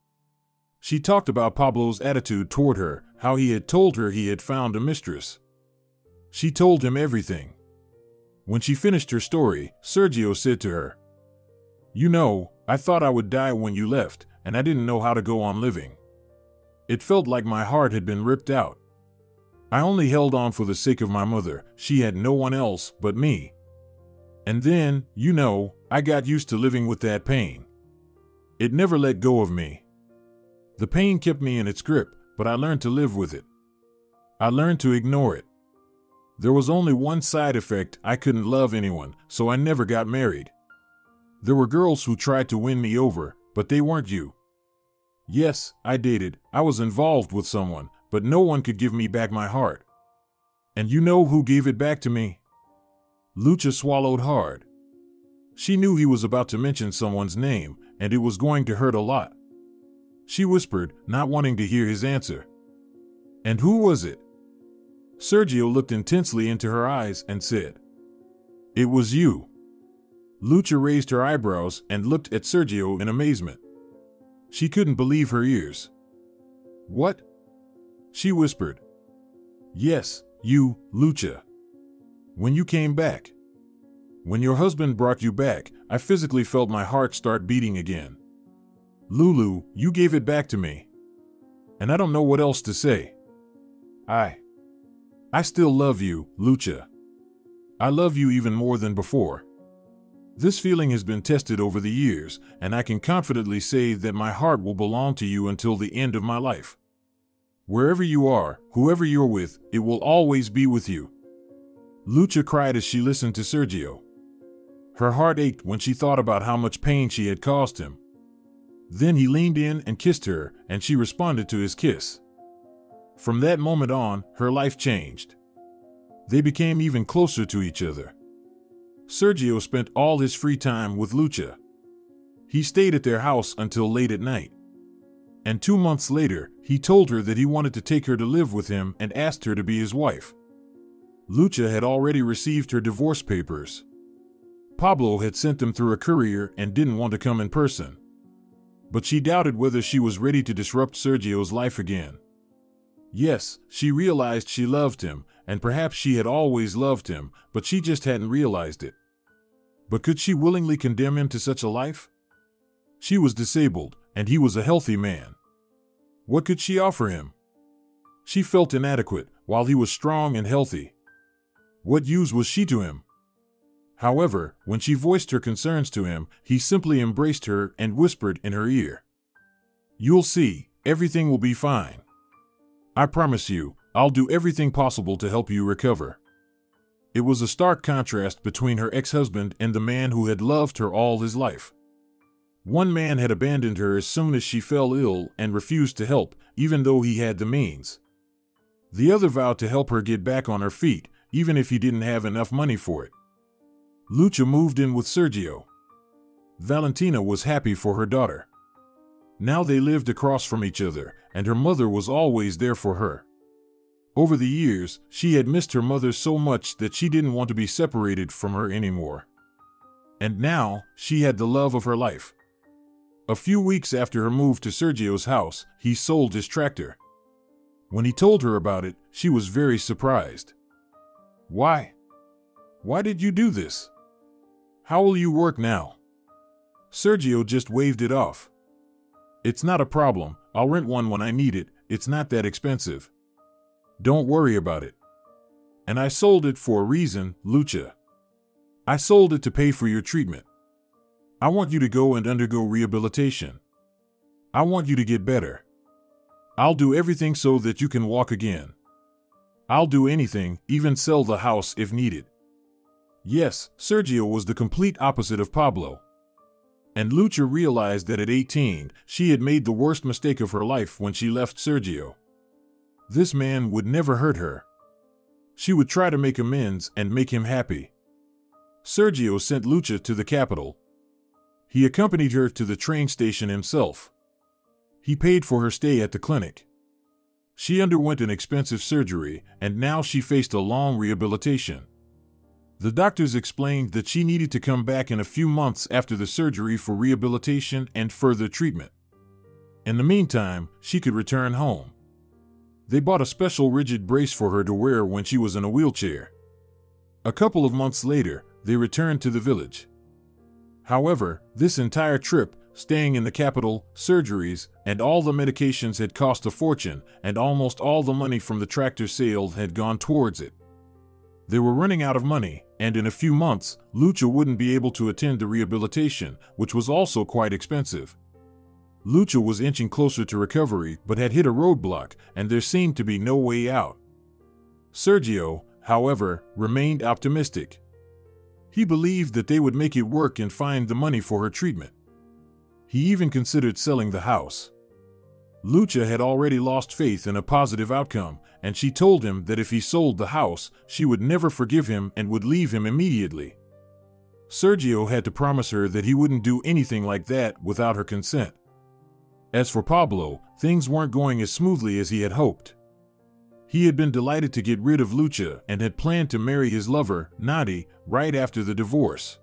She talked about Pablo's attitude toward her, how he had told her he had found a mistress. She told him everything. When she finished her story, Sergio said to her, You know, I thought I would die when you left, and I didn't know how to go on living. It felt like my heart had been ripped out. I only held on for the sake of my mother. She had no one else but me. And then, you know, I got used to living with that pain. It never let go of me. The pain kept me in its grip, but I learned to live with it. I learned to ignore it. There was only one side effect I couldn't love anyone, so I never got married. There were girls who tried to win me over, but they weren't you. Yes, I dated, I was involved with someone, but no one could give me back my heart. And you know who gave it back to me? Lucha swallowed hard. She knew he was about to mention someone's name, and it was going to hurt a lot. She whispered, not wanting to hear his answer. And who was it? Sergio looked intensely into her eyes and said, It was you. Lucha raised her eyebrows and looked at Sergio in amazement. She couldn't believe her ears. What? She whispered. Yes, you, Lucha. When you came back. When your husband brought you back, I physically felt my heart start beating again. Lulu, you gave it back to me. And I don't know what else to say. I. I still love you, Lucha. I love you even more than before. This feeling has been tested over the years, and I can confidently say that my heart will belong to you until the end of my life. Wherever you are, whoever you're with, it will always be with you. Lucha cried as she listened to Sergio. Her heart ached when she thought about how much pain she had caused him. Then he leaned in and kissed her, and she responded to his kiss. From that moment on, her life changed. They became even closer to each other. Sergio spent all his free time with Lucha. He stayed at their house until late at night. And two months later, he told her that he wanted to take her to live with him and asked her to be his wife. Lucha had already received her divorce papers. Pablo had sent them through a courier and didn't want to come in person. But she doubted whether she was ready to disrupt Sergio's life again. Yes, she realized she loved him, and perhaps she had always loved him, but she just hadn't realized it. But could she willingly condemn him to such a life? She was disabled, and he was a healthy man. What could she offer him? She felt inadequate, while he was strong and healthy. What use was she to him? However, when she voiced her concerns to him, he simply embraced her and whispered in her ear, You'll see, everything will be fine. I promise you, I'll do everything possible to help you recover. It was a stark contrast between her ex husband and the man who had loved her all his life. One man had abandoned her as soon as she fell ill and refused to help, even though he had the means. The other vowed to help her get back on her feet, even if he didn't have enough money for it. Lucha moved in with Sergio. Valentina was happy for her daughter. Now they lived across from each other, and her mother was always there for her. Over the years, she had missed her mother so much that she didn't want to be separated from her anymore. And now, she had the love of her life. A few weeks after her move to Sergio's house, he sold his tractor. When he told her about it, she was very surprised. Why? Why did you do this? How will you work now? Sergio just waved it off. It's not a problem. I'll rent one when I need it. It's not that expensive. Don't worry about it. And I sold it for a reason, Lucha. I sold it to pay for your treatment. I want you to go and undergo rehabilitation. I want you to get better. I'll do everything so that you can walk again. I'll do anything, even sell the house if needed. Yes, Sergio was the complete opposite of Pablo. And Lucha realized that at 18, she had made the worst mistake of her life when she left Sergio. This man would never hurt her. She would try to make amends and make him happy. Sergio sent Lucha to the capital. He accompanied her to the train station himself. He paid for her stay at the clinic. She underwent an expensive surgery, and now she faced a long rehabilitation. The doctors explained that she needed to come back in a few months after the surgery for rehabilitation and further treatment. In the meantime, she could return home. They bought a special rigid brace for her to wear when she was in a wheelchair. A couple of months later, they returned to the village. However, this entire trip, staying in the capital, surgeries, and all the medications had cost a fortune, and almost all the money from the tractor sale had gone towards it. They were running out of money, and in a few months, Lucha wouldn't be able to attend the rehabilitation, which was also quite expensive. Lucia was inching closer to recovery but had hit a roadblock, and there seemed to be no way out. Sergio, however, remained optimistic. He believed that they would make it work and find the money for her treatment. He even considered selling the house. Lucha had already lost faith in a positive outcome, and she told him that if he sold the house, she would never forgive him and would leave him immediately. Sergio had to promise her that he wouldn't do anything like that without her consent. As for Pablo, things weren't going as smoothly as he had hoped. He had been delighted to get rid of Lucha and had planned to marry his lover, Nadi, right after the divorce.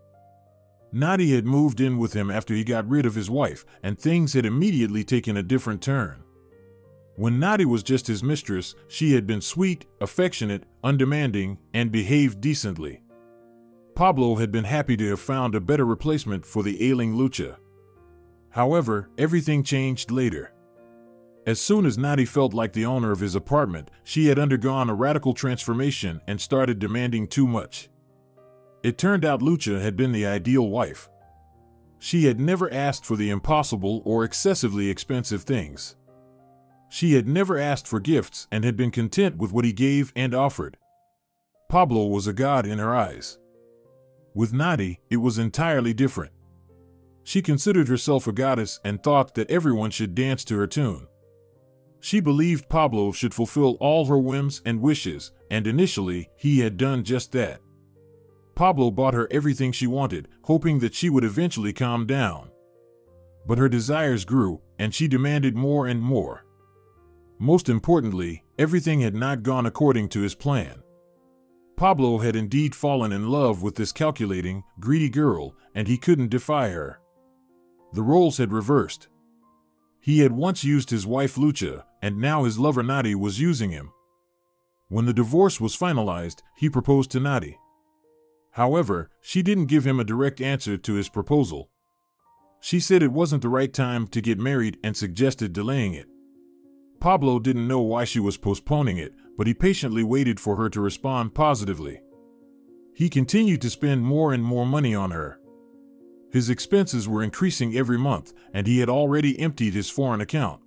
Nadi had moved in with him after he got rid of his wife, and things had immediately taken a different turn. When Nadi was just his mistress, she had been sweet, affectionate, undemanding, and behaved decently. Pablo had been happy to have found a better replacement for the ailing Lucia. However, everything changed later. As soon as Nadi felt like the owner of his apartment, she had undergone a radical transformation and started demanding too much. It turned out Lucha had been the ideal wife. She had never asked for the impossible or excessively expensive things. She had never asked for gifts and had been content with what he gave and offered. Pablo was a god in her eyes. With Nadi, it was entirely different. She considered herself a goddess and thought that everyone should dance to her tune. She believed Pablo should fulfill all her whims and wishes, and initially, he had done just that. Pablo bought her everything she wanted, hoping that she would eventually calm down. But her desires grew, and she demanded more and more. Most importantly, everything had not gone according to his plan. Pablo had indeed fallen in love with this calculating, greedy girl, and he couldn't defy her. The roles had reversed. He had once used his wife Lucha, and now his lover Nadi was using him. When the divorce was finalized, he proposed to Nadi. However, she didn't give him a direct answer to his proposal. She said it wasn't the right time to get married and suggested delaying it. Pablo didn't know why she was postponing it, but he patiently waited for her to respond positively. He continued to spend more and more money on her. His expenses were increasing every month, and he had already emptied his foreign account.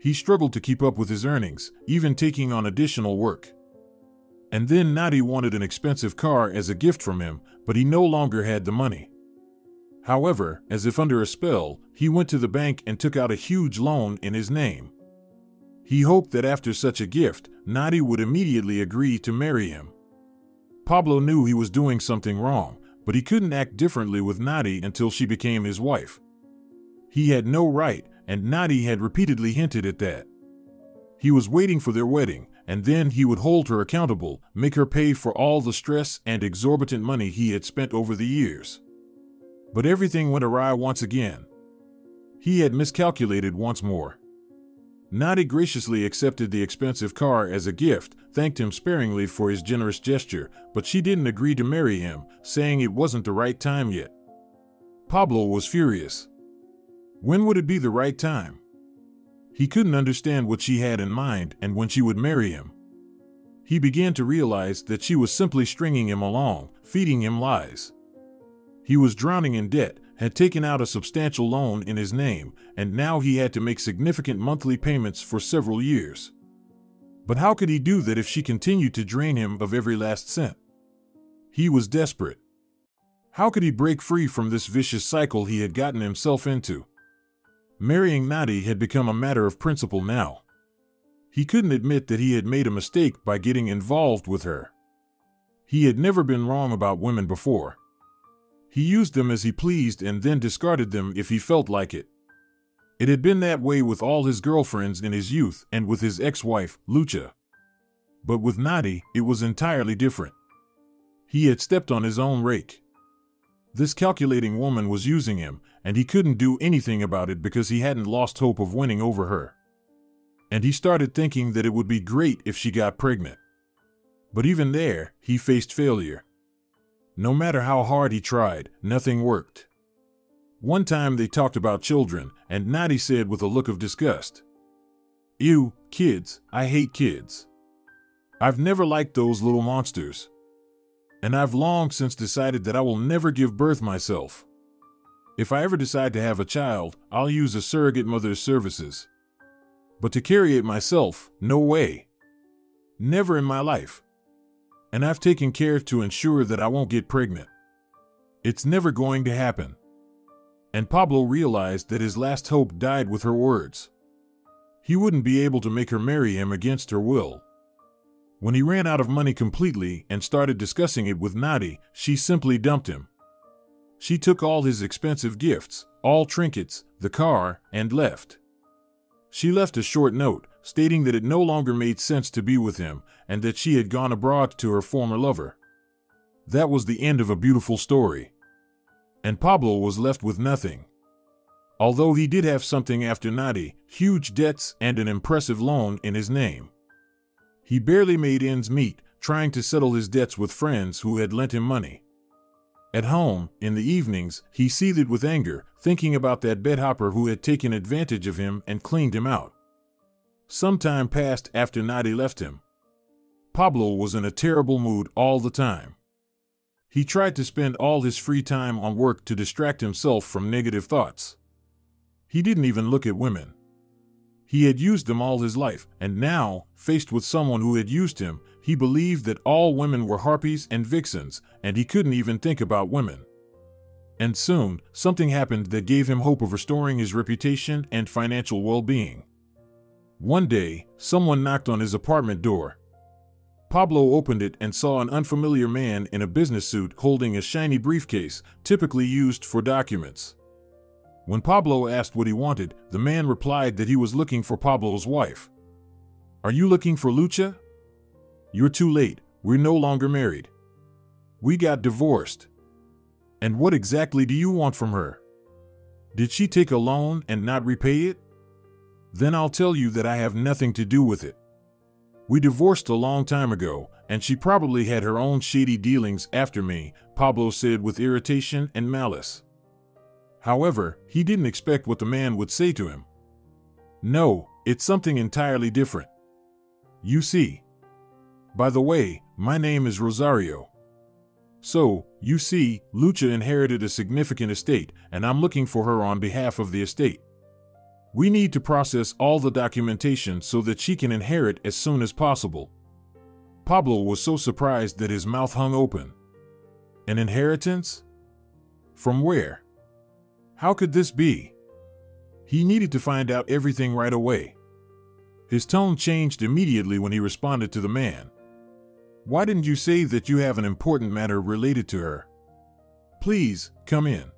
He struggled to keep up with his earnings, even taking on additional work. And then Nadi wanted an expensive car as a gift from him, but he no longer had the money. However, as if under a spell, he went to the bank and took out a huge loan in his name. He hoped that after such a gift, Nadi would immediately agree to marry him. Pablo knew he was doing something wrong, but he couldn't act differently with Nadi until she became his wife. He had no right, and Nadi had repeatedly hinted at that. He was waiting for their wedding, and then he would hold her accountable, make her pay for all the stress and exorbitant money he had spent over the years. But everything went awry once again. He had miscalculated once more. Nadi graciously accepted the expensive car as a gift, thanked him sparingly for his generous gesture, but she didn't agree to marry him, saying it wasn't the right time yet. Pablo was furious. When would it be the right time? He couldn't understand what she had in mind and when she would marry him. He began to realize that she was simply stringing him along, feeding him lies. He was drowning in debt, had taken out a substantial loan in his name, and now he had to make significant monthly payments for several years. But how could he do that if she continued to drain him of every last cent? He was desperate. How could he break free from this vicious cycle he had gotten himself into? Marrying Nadi had become a matter of principle now. He couldn't admit that he had made a mistake by getting involved with her. He had never been wrong about women before. He used them as he pleased and then discarded them if he felt like it. It had been that way with all his girlfriends in his youth and with his ex wife, Lucha. But with Nadi, it was entirely different. He had stepped on his own rake. This calculating woman was using him, and he couldn't do anything about it because he hadn't lost hope of winning over her. And he started thinking that it would be great if she got pregnant. But even there, he faced failure. No matter how hard he tried, nothing worked. One time they talked about children, and Nadi said with a look of disgust, Ew, kids, I hate kids. I've never liked those little monsters and I've long since decided that I will never give birth myself. If I ever decide to have a child, I'll use a surrogate mother's services. But to carry it myself, no way. Never in my life. And I've taken care to ensure that I won't get pregnant. It's never going to happen. And Pablo realized that his last hope died with her words. He wouldn't be able to make her marry him against her will. When he ran out of money completely and started discussing it with Nadi, she simply dumped him. She took all his expensive gifts, all trinkets, the car, and left. She left a short note stating that it no longer made sense to be with him and that she had gone abroad to her former lover. That was the end of a beautiful story. And Pablo was left with nothing. Although he did have something after Nadi, huge debts and an impressive loan in his name. He barely made ends meet, trying to settle his debts with friends who had lent him money. At home, in the evenings, he seethed with anger, thinking about that bedhopper who had taken advantage of him and cleaned him out. Some time passed after Nadi left him. Pablo was in a terrible mood all the time. He tried to spend all his free time on work to distract himself from negative thoughts. He didn't even look at women. He had used them all his life, and now, faced with someone who had used him, he believed that all women were harpies and vixens, and he couldn't even think about women. And soon, something happened that gave him hope of restoring his reputation and financial well being. One day, someone knocked on his apartment door. Pablo opened it and saw an unfamiliar man in a business suit holding a shiny briefcase, typically used for documents. When Pablo asked what he wanted, the man replied that he was looking for Pablo's wife. Are you looking for Lucha? You're too late. We're no longer married. We got divorced. And what exactly do you want from her? Did she take a loan and not repay it? Then I'll tell you that I have nothing to do with it. We divorced a long time ago, and she probably had her own shady dealings after me, Pablo said with irritation and malice. However, he didn't expect what the man would say to him. No, it's something entirely different. You see, By the way, my name is Rosario. So, you see, Lucha inherited a significant estate, and I'm looking for her on behalf of the estate. We need to process all the documentation so that she can inherit as soon as possible. Pablo was so surprised that his mouth hung open. An inheritance? From where? How could this be? He needed to find out everything right away. His tone changed immediately when he responded to the man. Why didn't you say that you have an important matter related to her? Please, come in.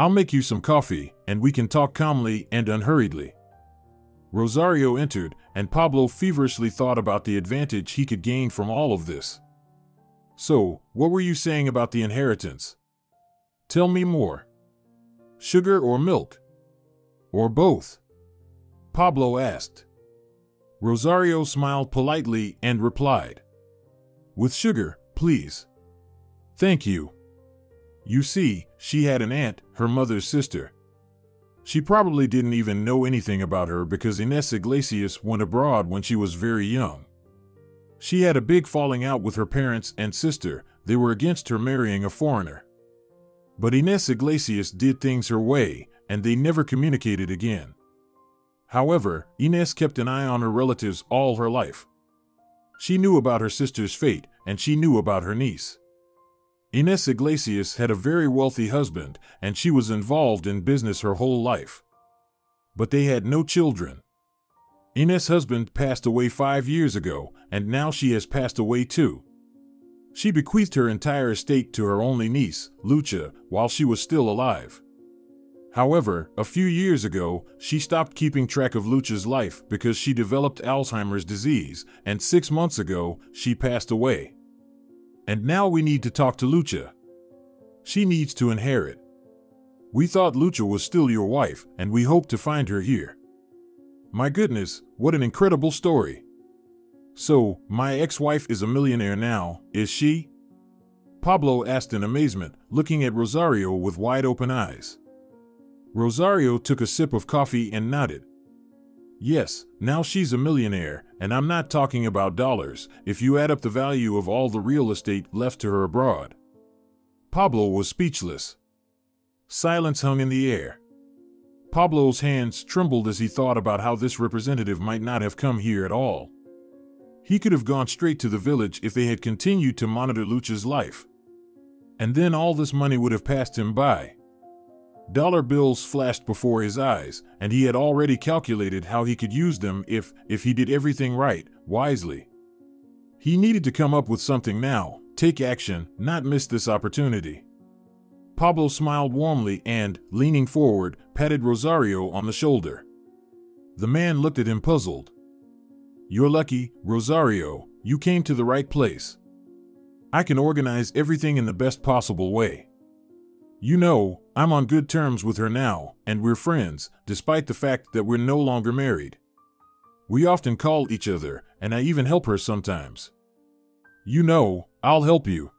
I'll make you some coffee, and we can talk calmly and unhurriedly. Rosario entered, and Pablo feverishly thought about the advantage he could gain from all of this. So, what were you saying about the inheritance? Tell me more. Sugar or milk? Or both? Pablo asked. Rosario smiled politely and replied, With sugar, please. Thank you. You see, she had an aunt, her mother's sister. She probably didn't even know anything about her because Ines Iglesias went abroad when she was very young. She had a big falling out with her parents and sister, they were against her marrying a foreigner. But Ines Iglesias did things her way, and they never communicated again. However, Ines kept an eye on her relatives all her life. She knew about her sister's fate, and she knew about her niece. Ines Iglesias had a very wealthy husband, and she was involved in business her whole life. But they had no children. Ines' husband passed away five years ago, and now she has passed away too. She bequeathed her entire estate to her only niece, Lucha, while she was still alive. However, a few years ago, she stopped keeping track of Lucha's life because she developed Alzheimer's disease, and six months ago, she passed away. And now we need to talk to Lucha. She needs to inherit. We thought Lucha was still your wife, and we hope to find her here. My goodness, what an incredible story! So, my ex wife is a millionaire now, is she? Pablo asked in amazement, looking at Rosario with wide open eyes. Rosario took a sip of coffee and nodded. Yes, now she's a millionaire, and I'm not talking about dollars if you add up the value of all the real estate left to her abroad. Pablo was speechless. Silence hung in the air. Pablo's hands trembled as he thought about how this representative might not have come here at all. He could have gone straight to the village if they had continued to monitor Lucha's life. And then all this money would have passed him by. Dollar bills flashed before his eyes, and he had already calculated how he could use them if, if he did everything right, wisely. He needed to come up with something now, take action, not miss this opportunity. Pablo smiled warmly and, leaning forward, patted Rosario on the shoulder. The man looked at him puzzled. You're lucky, Rosario, you came to the right place. I can organize everything in the best possible way. You know, I'm on good terms with her now, and we're friends, despite the fact that we're no longer married. We often call each other, and I even help her sometimes. You know, I'll help you.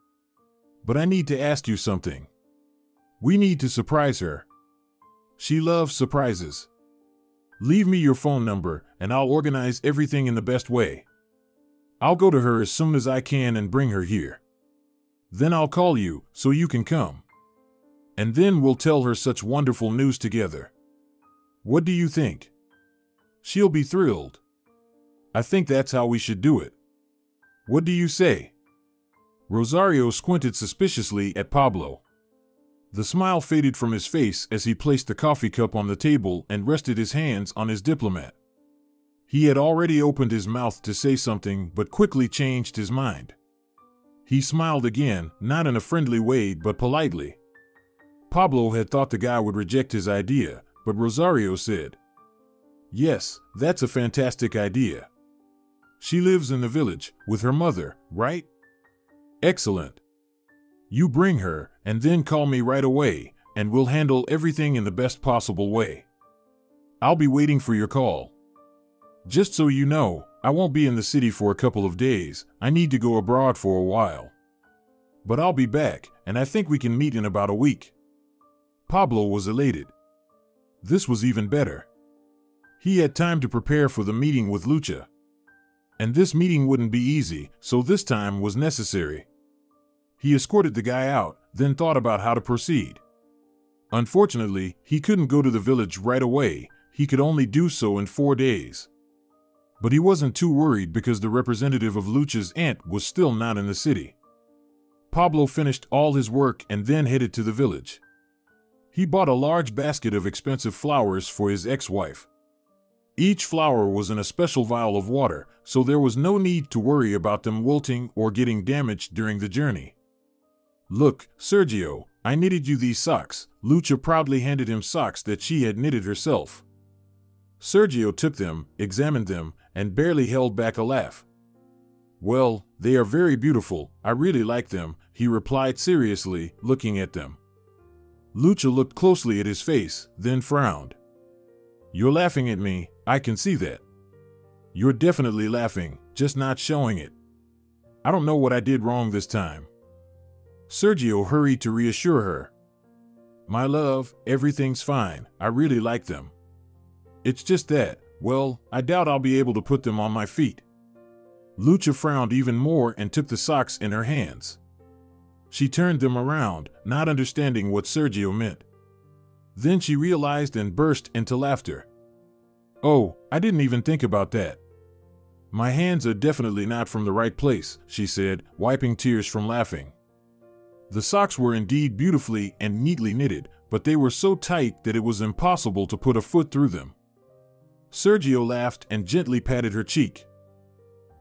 But I need to ask you something. We need to surprise her. She loves surprises. Leave me your phone number, and I'll organize everything in the best way. I'll go to her as soon as I can and bring her here. Then I'll call you, so you can come and then we'll tell her such wonderful news together. What do you think? She'll be thrilled. I think that's how we should do it. What do you say? Rosario squinted suspiciously at Pablo. The smile faded from his face as he placed the coffee cup on the table and rested his hands on his diplomat. He had already opened his mouth to say something but quickly changed his mind. He smiled again, not in a friendly way but politely. Pablo had thought the guy would reject his idea, but Rosario said, Yes, that's a fantastic idea. She lives in the village with her mother, right? Excellent. You bring her, and then call me right away, and we'll handle everything in the best possible way. I'll be waiting for your call. Just so you know, I won't be in the city for a couple of days. I need to go abroad for a while. But I'll be back, and I think we can meet in about a week. Pablo was elated. This was even better. He had time to prepare for the meeting with Lucha. And this meeting wouldn't be easy, so this time was necessary. He escorted the guy out, then thought about how to proceed. Unfortunately, he couldn't go to the village right away, he could only do so in four days. But he wasn't too worried because the representative of Lucha's aunt was still not in the city. Pablo finished all his work and then headed to the village. He bought a large basket of expensive flowers for his ex wife. Each flower was in a special vial of water, so there was no need to worry about them wilting or getting damaged during the journey. Look, Sergio, I knitted you these socks. Lucha proudly handed him socks that she had knitted herself. Sergio took them, examined them, and barely held back a laugh. Well, they are very beautiful, I really like them, he replied seriously, looking at them. Lucha looked closely at his face, then frowned. You're laughing at me, I can see that. You're definitely laughing, just not showing it. I don't know what I did wrong this time. Sergio hurried to reassure her. My love, everything's fine, I really like them. It's just that, well, I doubt I'll be able to put them on my feet. Lucha frowned even more and took the socks in her hands. She turned them around, not understanding what Sergio meant. Then she realized and burst into laughter. Oh, I didn't even think about that. My hands are definitely not from the right place, she said, wiping tears from laughing. The socks were indeed beautifully and neatly knitted, but they were so tight that it was impossible to put a foot through them. Sergio laughed and gently patted her cheek.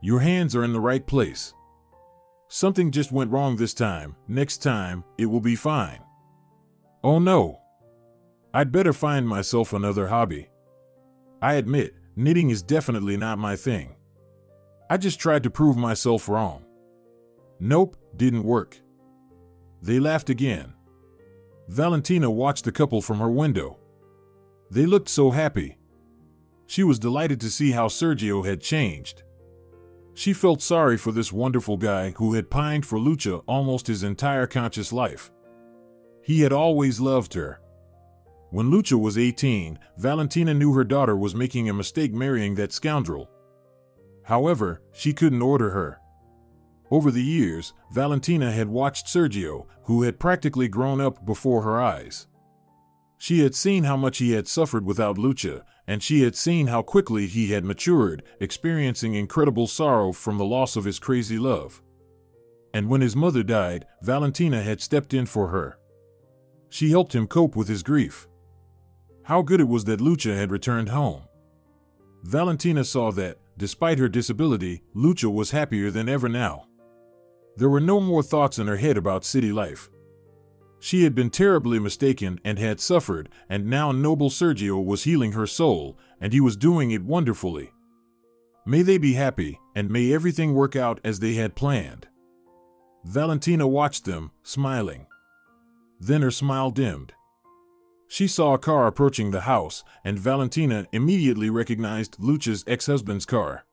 Your hands are in the right place. Something just went wrong this time. Next time, it will be fine. Oh no. I'd better find myself another hobby. I admit, knitting is definitely not my thing. I just tried to prove myself wrong. Nope, didn't work. They laughed again. Valentina watched the couple from her window. They looked so happy. She was delighted to see how Sergio had changed. She felt sorry for this wonderful guy who had pined for Lucha almost his entire conscious life. He had always loved her. When Lucha was 18, Valentina knew her daughter was making a mistake marrying that scoundrel. However, she couldn't order her. Over the years, Valentina had watched Sergio, who had practically grown up before her eyes. She had seen how much he had suffered without Lucha, and she had seen how quickly he had matured, experiencing incredible sorrow from the loss of his crazy love. And when his mother died, Valentina had stepped in for her. She helped him cope with his grief. How good it was that Lucha had returned home. Valentina saw that, despite her disability, Lucha was happier than ever now. There were no more thoughts in her head about city life. She had been terribly mistaken and had suffered, and now noble Sergio was healing her soul, and he was doing it wonderfully. May they be happy, and may everything work out as they had planned. Valentina watched them, smiling. Then her smile dimmed. She saw a car approaching the house, and Valentina immediately recognized Lucha's ex husband's car.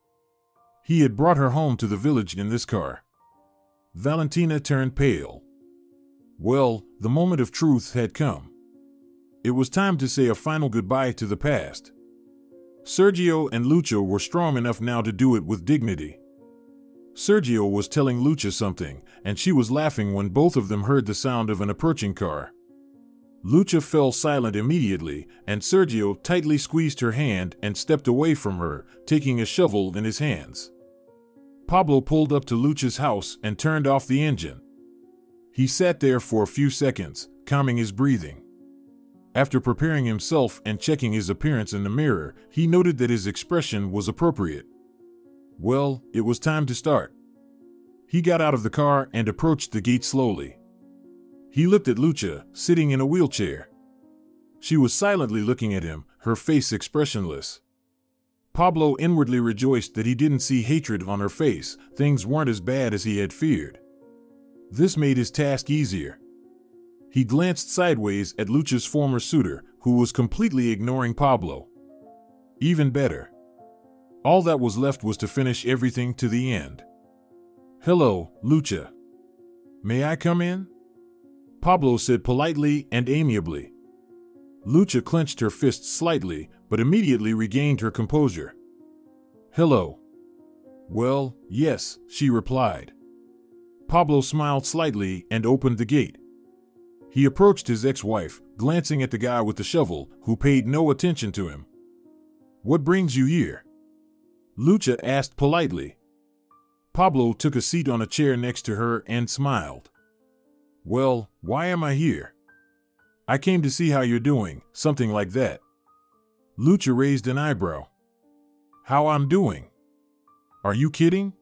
He had brought her home to the village in this car. Valentina turned pale. Well, the moment of truth had come. It was time to say a final goodbye to the past. Sergio and Lucha were strong enough now to do it with dignity. Sergio was telling Lucha something, and she was laughing when both of them heard the sound of an approaching car. Lucha fell silent immediately, and Sergio tightly squeezed her hand and stepped away from her, taking a shovel in his hands. Pablo pulled up to Lucha's house and turned off the engine. He sat there for a few seconds, calming his breathing. After preparing himself and checking his appearance in the mirror, he noted that his expression was appropriate. Well, it was time to start. He got out of the car and approached the gate slowly. He looked at Lucha, sitting in a wheelchair. She was silently looking at him, her face expressionless. Pablo inwardly rejoiced that he didn't see hatred on her face, things weren't as bad as he had feared. This made his task easier. He glanced sideways at Lucha's former suitor, who was completely ignoring Pablo. Even better. All that was left was to finish everything to the end. Hello, Lucha. May I come in? Pablo said politely and amiably. Lucha clenched her fists slightly, but immediately regained her composure. Hello. Well, yes, she replied. Pablo smiled slightly and opened the gate. He approached his ex wife, glancing at the guy with the shovel, who paid no attention to him. What brings you here? Lucha asked politely. Pablo took a seat on a chair next to her and smiled. Well, why am I here? I came to see how you're doing, something like that. Lucha raised an eyebrow. How I'm doing? Are you kidding?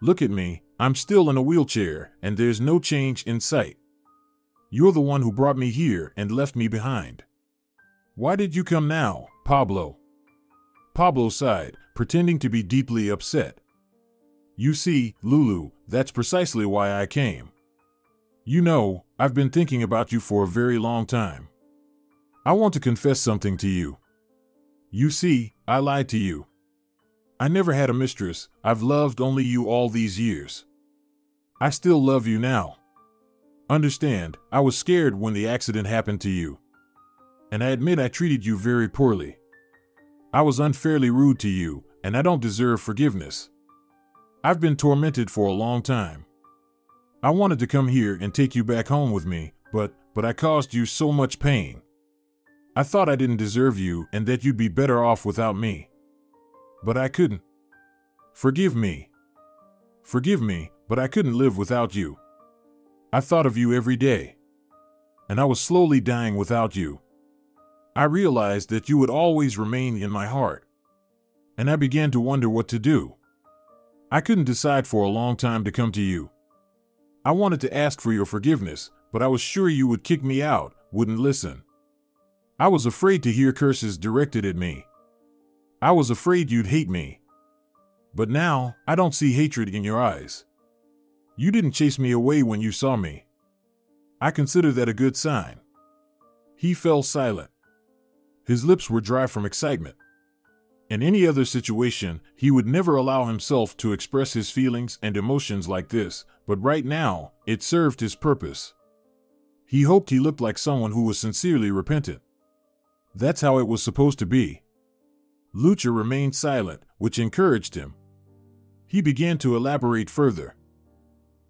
Look at me, I'm still in a wheelchair, and there's no change in sight. You're the one who brought me here and left me behind. Why did you come now, Pablo? Pablo sighed, pretending to be deeply upset. You see, Lulu, that's precisely why I came. You know, I've been thinking about you for a very long time. I want to confess something to you. You see, I lied to you. I never had a mistress, I've loved only you all these years. I still love you now. Understand, I was scared when the accident happened to you. And I admit I treated you very poorly. I was unfairly rude to you, and I don't deserve forgiveness. I've been tormented for a long time. I wanted to come here and take you back home with me, but but I caused you so much pain. I thought I didn't deserve you and that you'd be better off without me. But I couldn't. Forgive me. Forgive me, but I couldn't live without you. I thought of you every day. And I was slowly dying without you. I realized that you would always remain in my heart. And I began to wonder what to do. I couldn't decide for a long time to come to you. I wanted to ask for your forgiveness, but I was sure you would kick me out, wouldn't listen. I was afraid to hear curses directed at me. I was afraid you'd hate me. But now, I don't see hatred in your eyes. You didn't chase me away when you saw me. I consider that a good sign. He fell silent. His lips were dry from excitement. In any other situation, he would never allow himself to express his feelings and emotions like this, but right now, it served his purpose. He hoped he looked like someone who was sincerely repentant. That's how it was supposed to be. Lucha remained silent, which encouraged him. He began to elaborate further.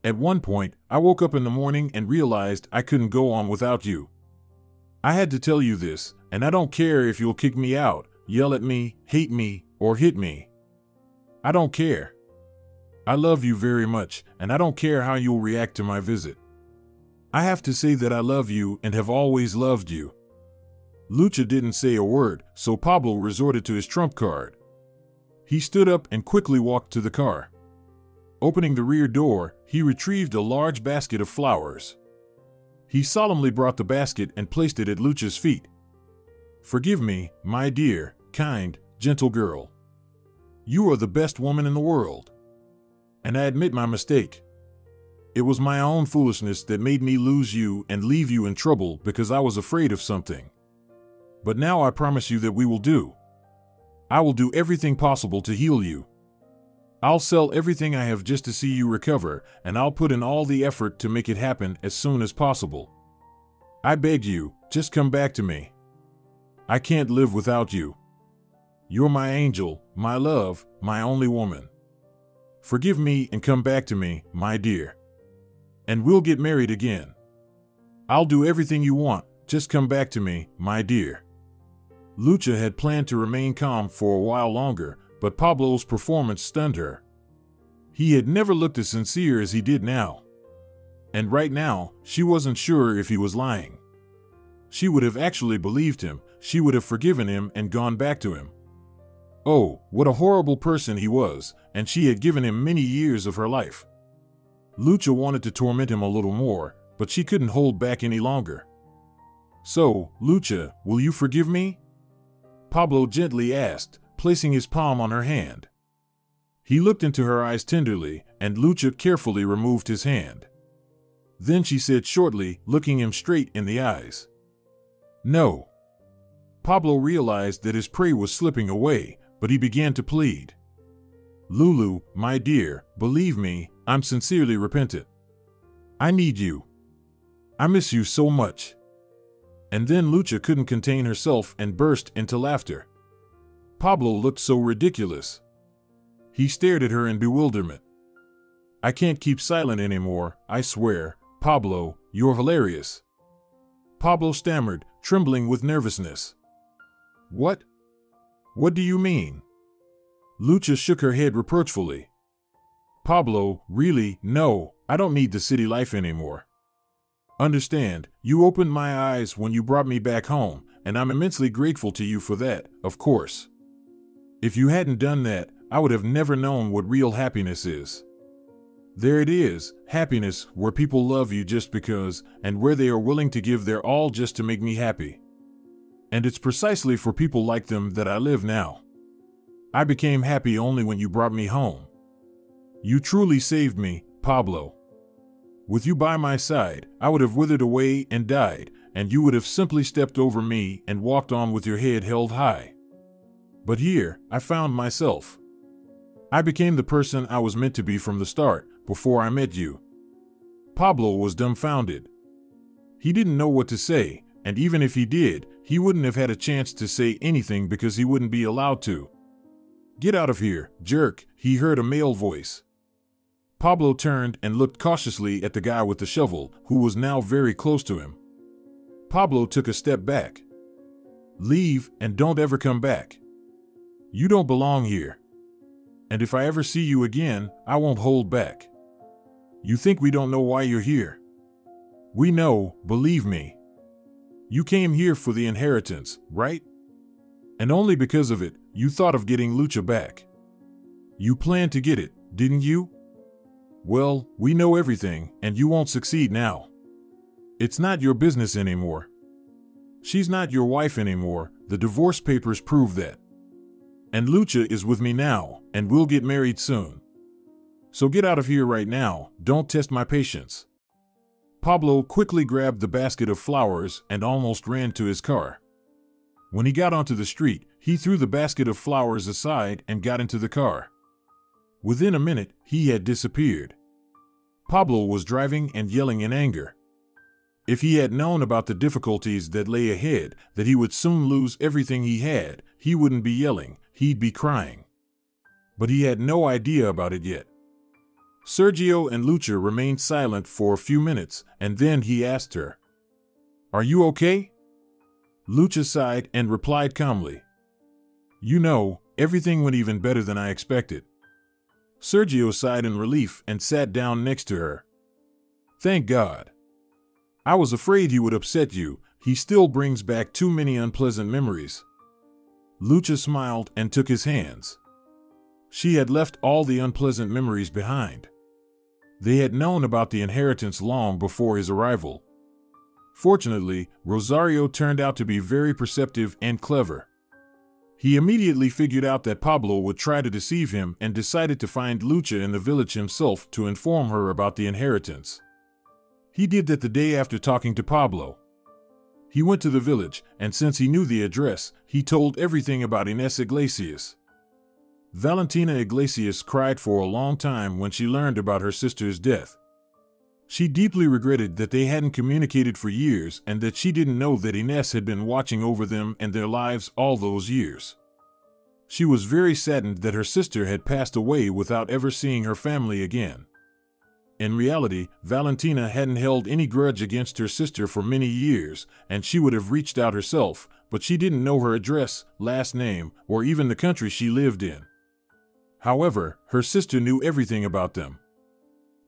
At one point, I woke up in the morning and realized I couldn't go on without you. I had to tell you this, and I don't care if you'll kick me out, yell at me, hate me, or hit me. I don't care. I love you very much, and I don't care how you'll react to my visit. I have to say that I love you and have always loved you. Lucha didn't say a word, so Pablo resorted to his trump card. He stood up and quickly walked to the car. Opening the rear door, he retrieved a large basket of flowers. He solemnly brought the basket and placed it at Lucha's feet. Forgive me, my dear, kind, gentle girl. You are the best woman in the world and I admit my mistake. It was my own foolishness that made me lose you and leave you in trouble because I was afraid of something. But now I promise you that we will do. I will do everything possible to heal you. I'll sell everything I have just to see you recover, and I'll put in all the effort to make it happen as soon as possible. I beg you, just come back to me. I can't live without you. You're my angel, my love, my only woman. Forgive me and come back to me, my dear. And we'll get married again. I'll do everything you want, just come back to me, my dear. Lucha had planned to remain calm for a while longer, but Pablo's performance stunned her. He had never looked as sincere as he did now. And right now, she wasn't sure if he was lying. She would have actually believed him, she would have forgiven him and gone back to him. Oh, what a horrible person he was, and she had given him many years of her life. Lucha wanted to torment him a little more, but she couldn't hold back any longer. So, Lucha, will you forgive me? Pablo gently asked, placing his palm on her hand. He looked into her eyes tenderly, and Lucha carefully removed his hand. Then she said shortly, looking him straight in the eyes. No. Pablo realized that his prey was slipping away, but he began to plead. Lulu, my dear, believe me, I'm sincerely repentant. I need you. I miss you so much. And then Lucha couldn't contain herself and burst into laughter. Pablo looked so ridiculous. He stared at her in bewilderment. I can't keep silent anymore, I swear. Pablo, you're hilarious. Pablo stammered, trembling with nervousness. What? What do you mean? Lucha shook her head reproachfully. Pablo, really, no, I don't need the city life anymore. Understand, you opened my eyes when you brought me back home, and I'm immensely grateful to you for that, of course. If you hadn't done that, I would have never known what real happiness is. There it is, happiness, where people love you just because, and where they are willing to give their all just to make me happy. And it's precisely for people like them that I live now. I became happy only when you brought me home. You truly saved me, Pablo. With you by my side, I would have withered away and died, and you would have simply stepped over me and walked on with your head held high. But here, I found myself. I became the person I was meant to be from the start, before I met you. Pablo was dumbfounded. He didn't know what to say, and even if he did, he wouldn't have had a chance to say anything because he wouldn't be allowed to. Get out of here, jerk, he heard a male voice. Pablo turned and looked cautiously at the guy with the shovel, who was now very close to him. Pablo took a step back. Leave and don't ever come back. You don't belong here. And if I ever see you again, I won't hold back. You think we don't know why you're here? We know, believe me. You came here for the inheritance, right? And only because of it, you thought of getting Lucha back. You planned to get it, didn't you? Well, we know everything, and you won't succeed now. It's not your business anymore. She's not your wife anymore, the divorce papers prove that. And Lucha is with me now, and we'll get married soon. So get out of here right now, don't test my patience. Pablo quickly grabbed the basket of flowers and almost ran to his car. When he got onto the street, he threw the basket of flowers aside and got into the car. Within a minute, he had disappeared. Pablo was driving and yelling in anger. If he had known about the difficulties that lay ahead, that he would soon lose everything he had, he wouldn't be yelling, he'd be crying. But he had no idea about it yet. Sergio and Lucha remained silent for a few minutes, and then he asked her, Are you okay? Lucha sighed and replied calmly, You know, everything went even better than I expected. Sergio sighed in relief and sat down next to her. Thank God. I was afraid he would upset you, he still brings back too many unpleasant memories. Lucha smiled and took his hands. She had left all the unpleasant memories behind. They had known about the inheritance long before his arrival. Fortunately, Rosario turned out to be very perceptive and clever. He immediately figured out that Pablo would try to deceive him and decided to find Lucha in the village himself to inform her about the inheritance. He did that the day after talking to Pablo. He went to the village, and since he knew the address, he told everything about Ines Iglesias. Valentina Iglesias cried for a long time when she learned about her sister's death. She deeply regretted that they hadn't communicated for years and that she didn't know that Ines had been watching over them and their lives all those years. She was very saddened that her sister had passed away without ever seeing her family again. In reality, Valentina hadn't held any grudge against her sister for many years, and she would have reached out herself, but she didn't know her address, last name, or even the country she lived in. However, her sister knew everything about them.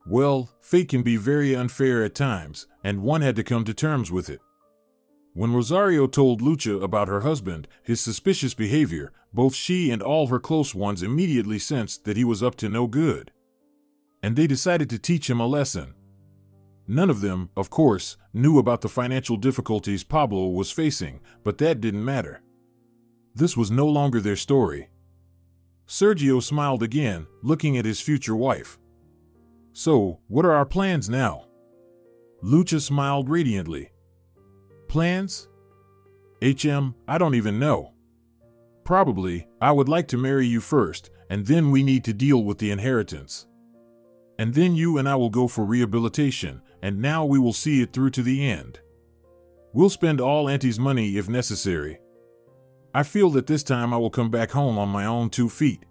Well, fate can be very unfair at times, and one had to come to terms with it. When Rosario told Lucha about her husband, his suspicious behavior, both she and all her close ones immediately sensed that he was up to no good. And they decided to teach him a lesson. None of them, of course, knew about the financial difficulties Pablo was facing, but that didn't matter. This was no longer their story. Sergio smiled again, looking at his future wife. So, what are our plans now? Lucha smiled radiantly. Plans? HM, I don't even know. Probably, I would like to marry you first, and then we need to deal with the inheritance. And then you and I will go for rehabilitation, and now we will see it through to the end. We'll spend all Auntie's money if necessary, I feel that this time I will come back home on my own two feet.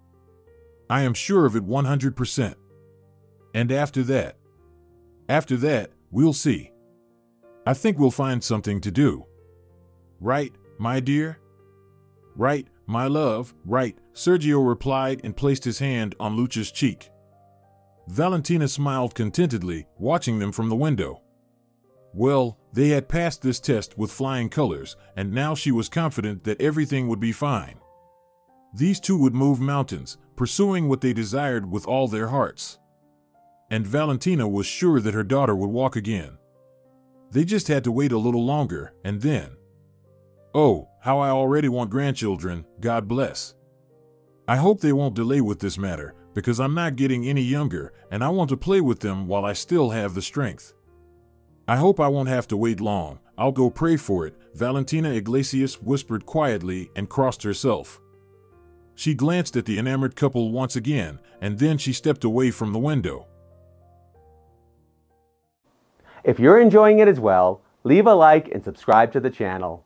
I am sure of it 100%. And after that, after that, we'll see. I think we'll find something to do. Right, my dear? Right, my love, right, Sergio replied and placed his hand on Lucha's cheek. Valentina smiled contentedly, watching them from the window. Well, they had passed this test with flying colors, and now she was confident that everything would be fine. These two would move mountains, pursuing what they desired with all their hearts. And Valentina was sure that her daughter would walk again. They just had to wait a little longer, and then. Oh, how I already want grandchildren, God bless. I hope they won't delay with this matter, because I'm not getting any younger, and I want to play with them while I still have the strength. I hope I won't have to wait long. I'll go pray for it, Valentina Iglesias whispered quietly and crossed herself. She glanced at the enamored couple once again, and then she stepped away from the window. If you're enjoying it as well, leave a like and subscribe to the channel.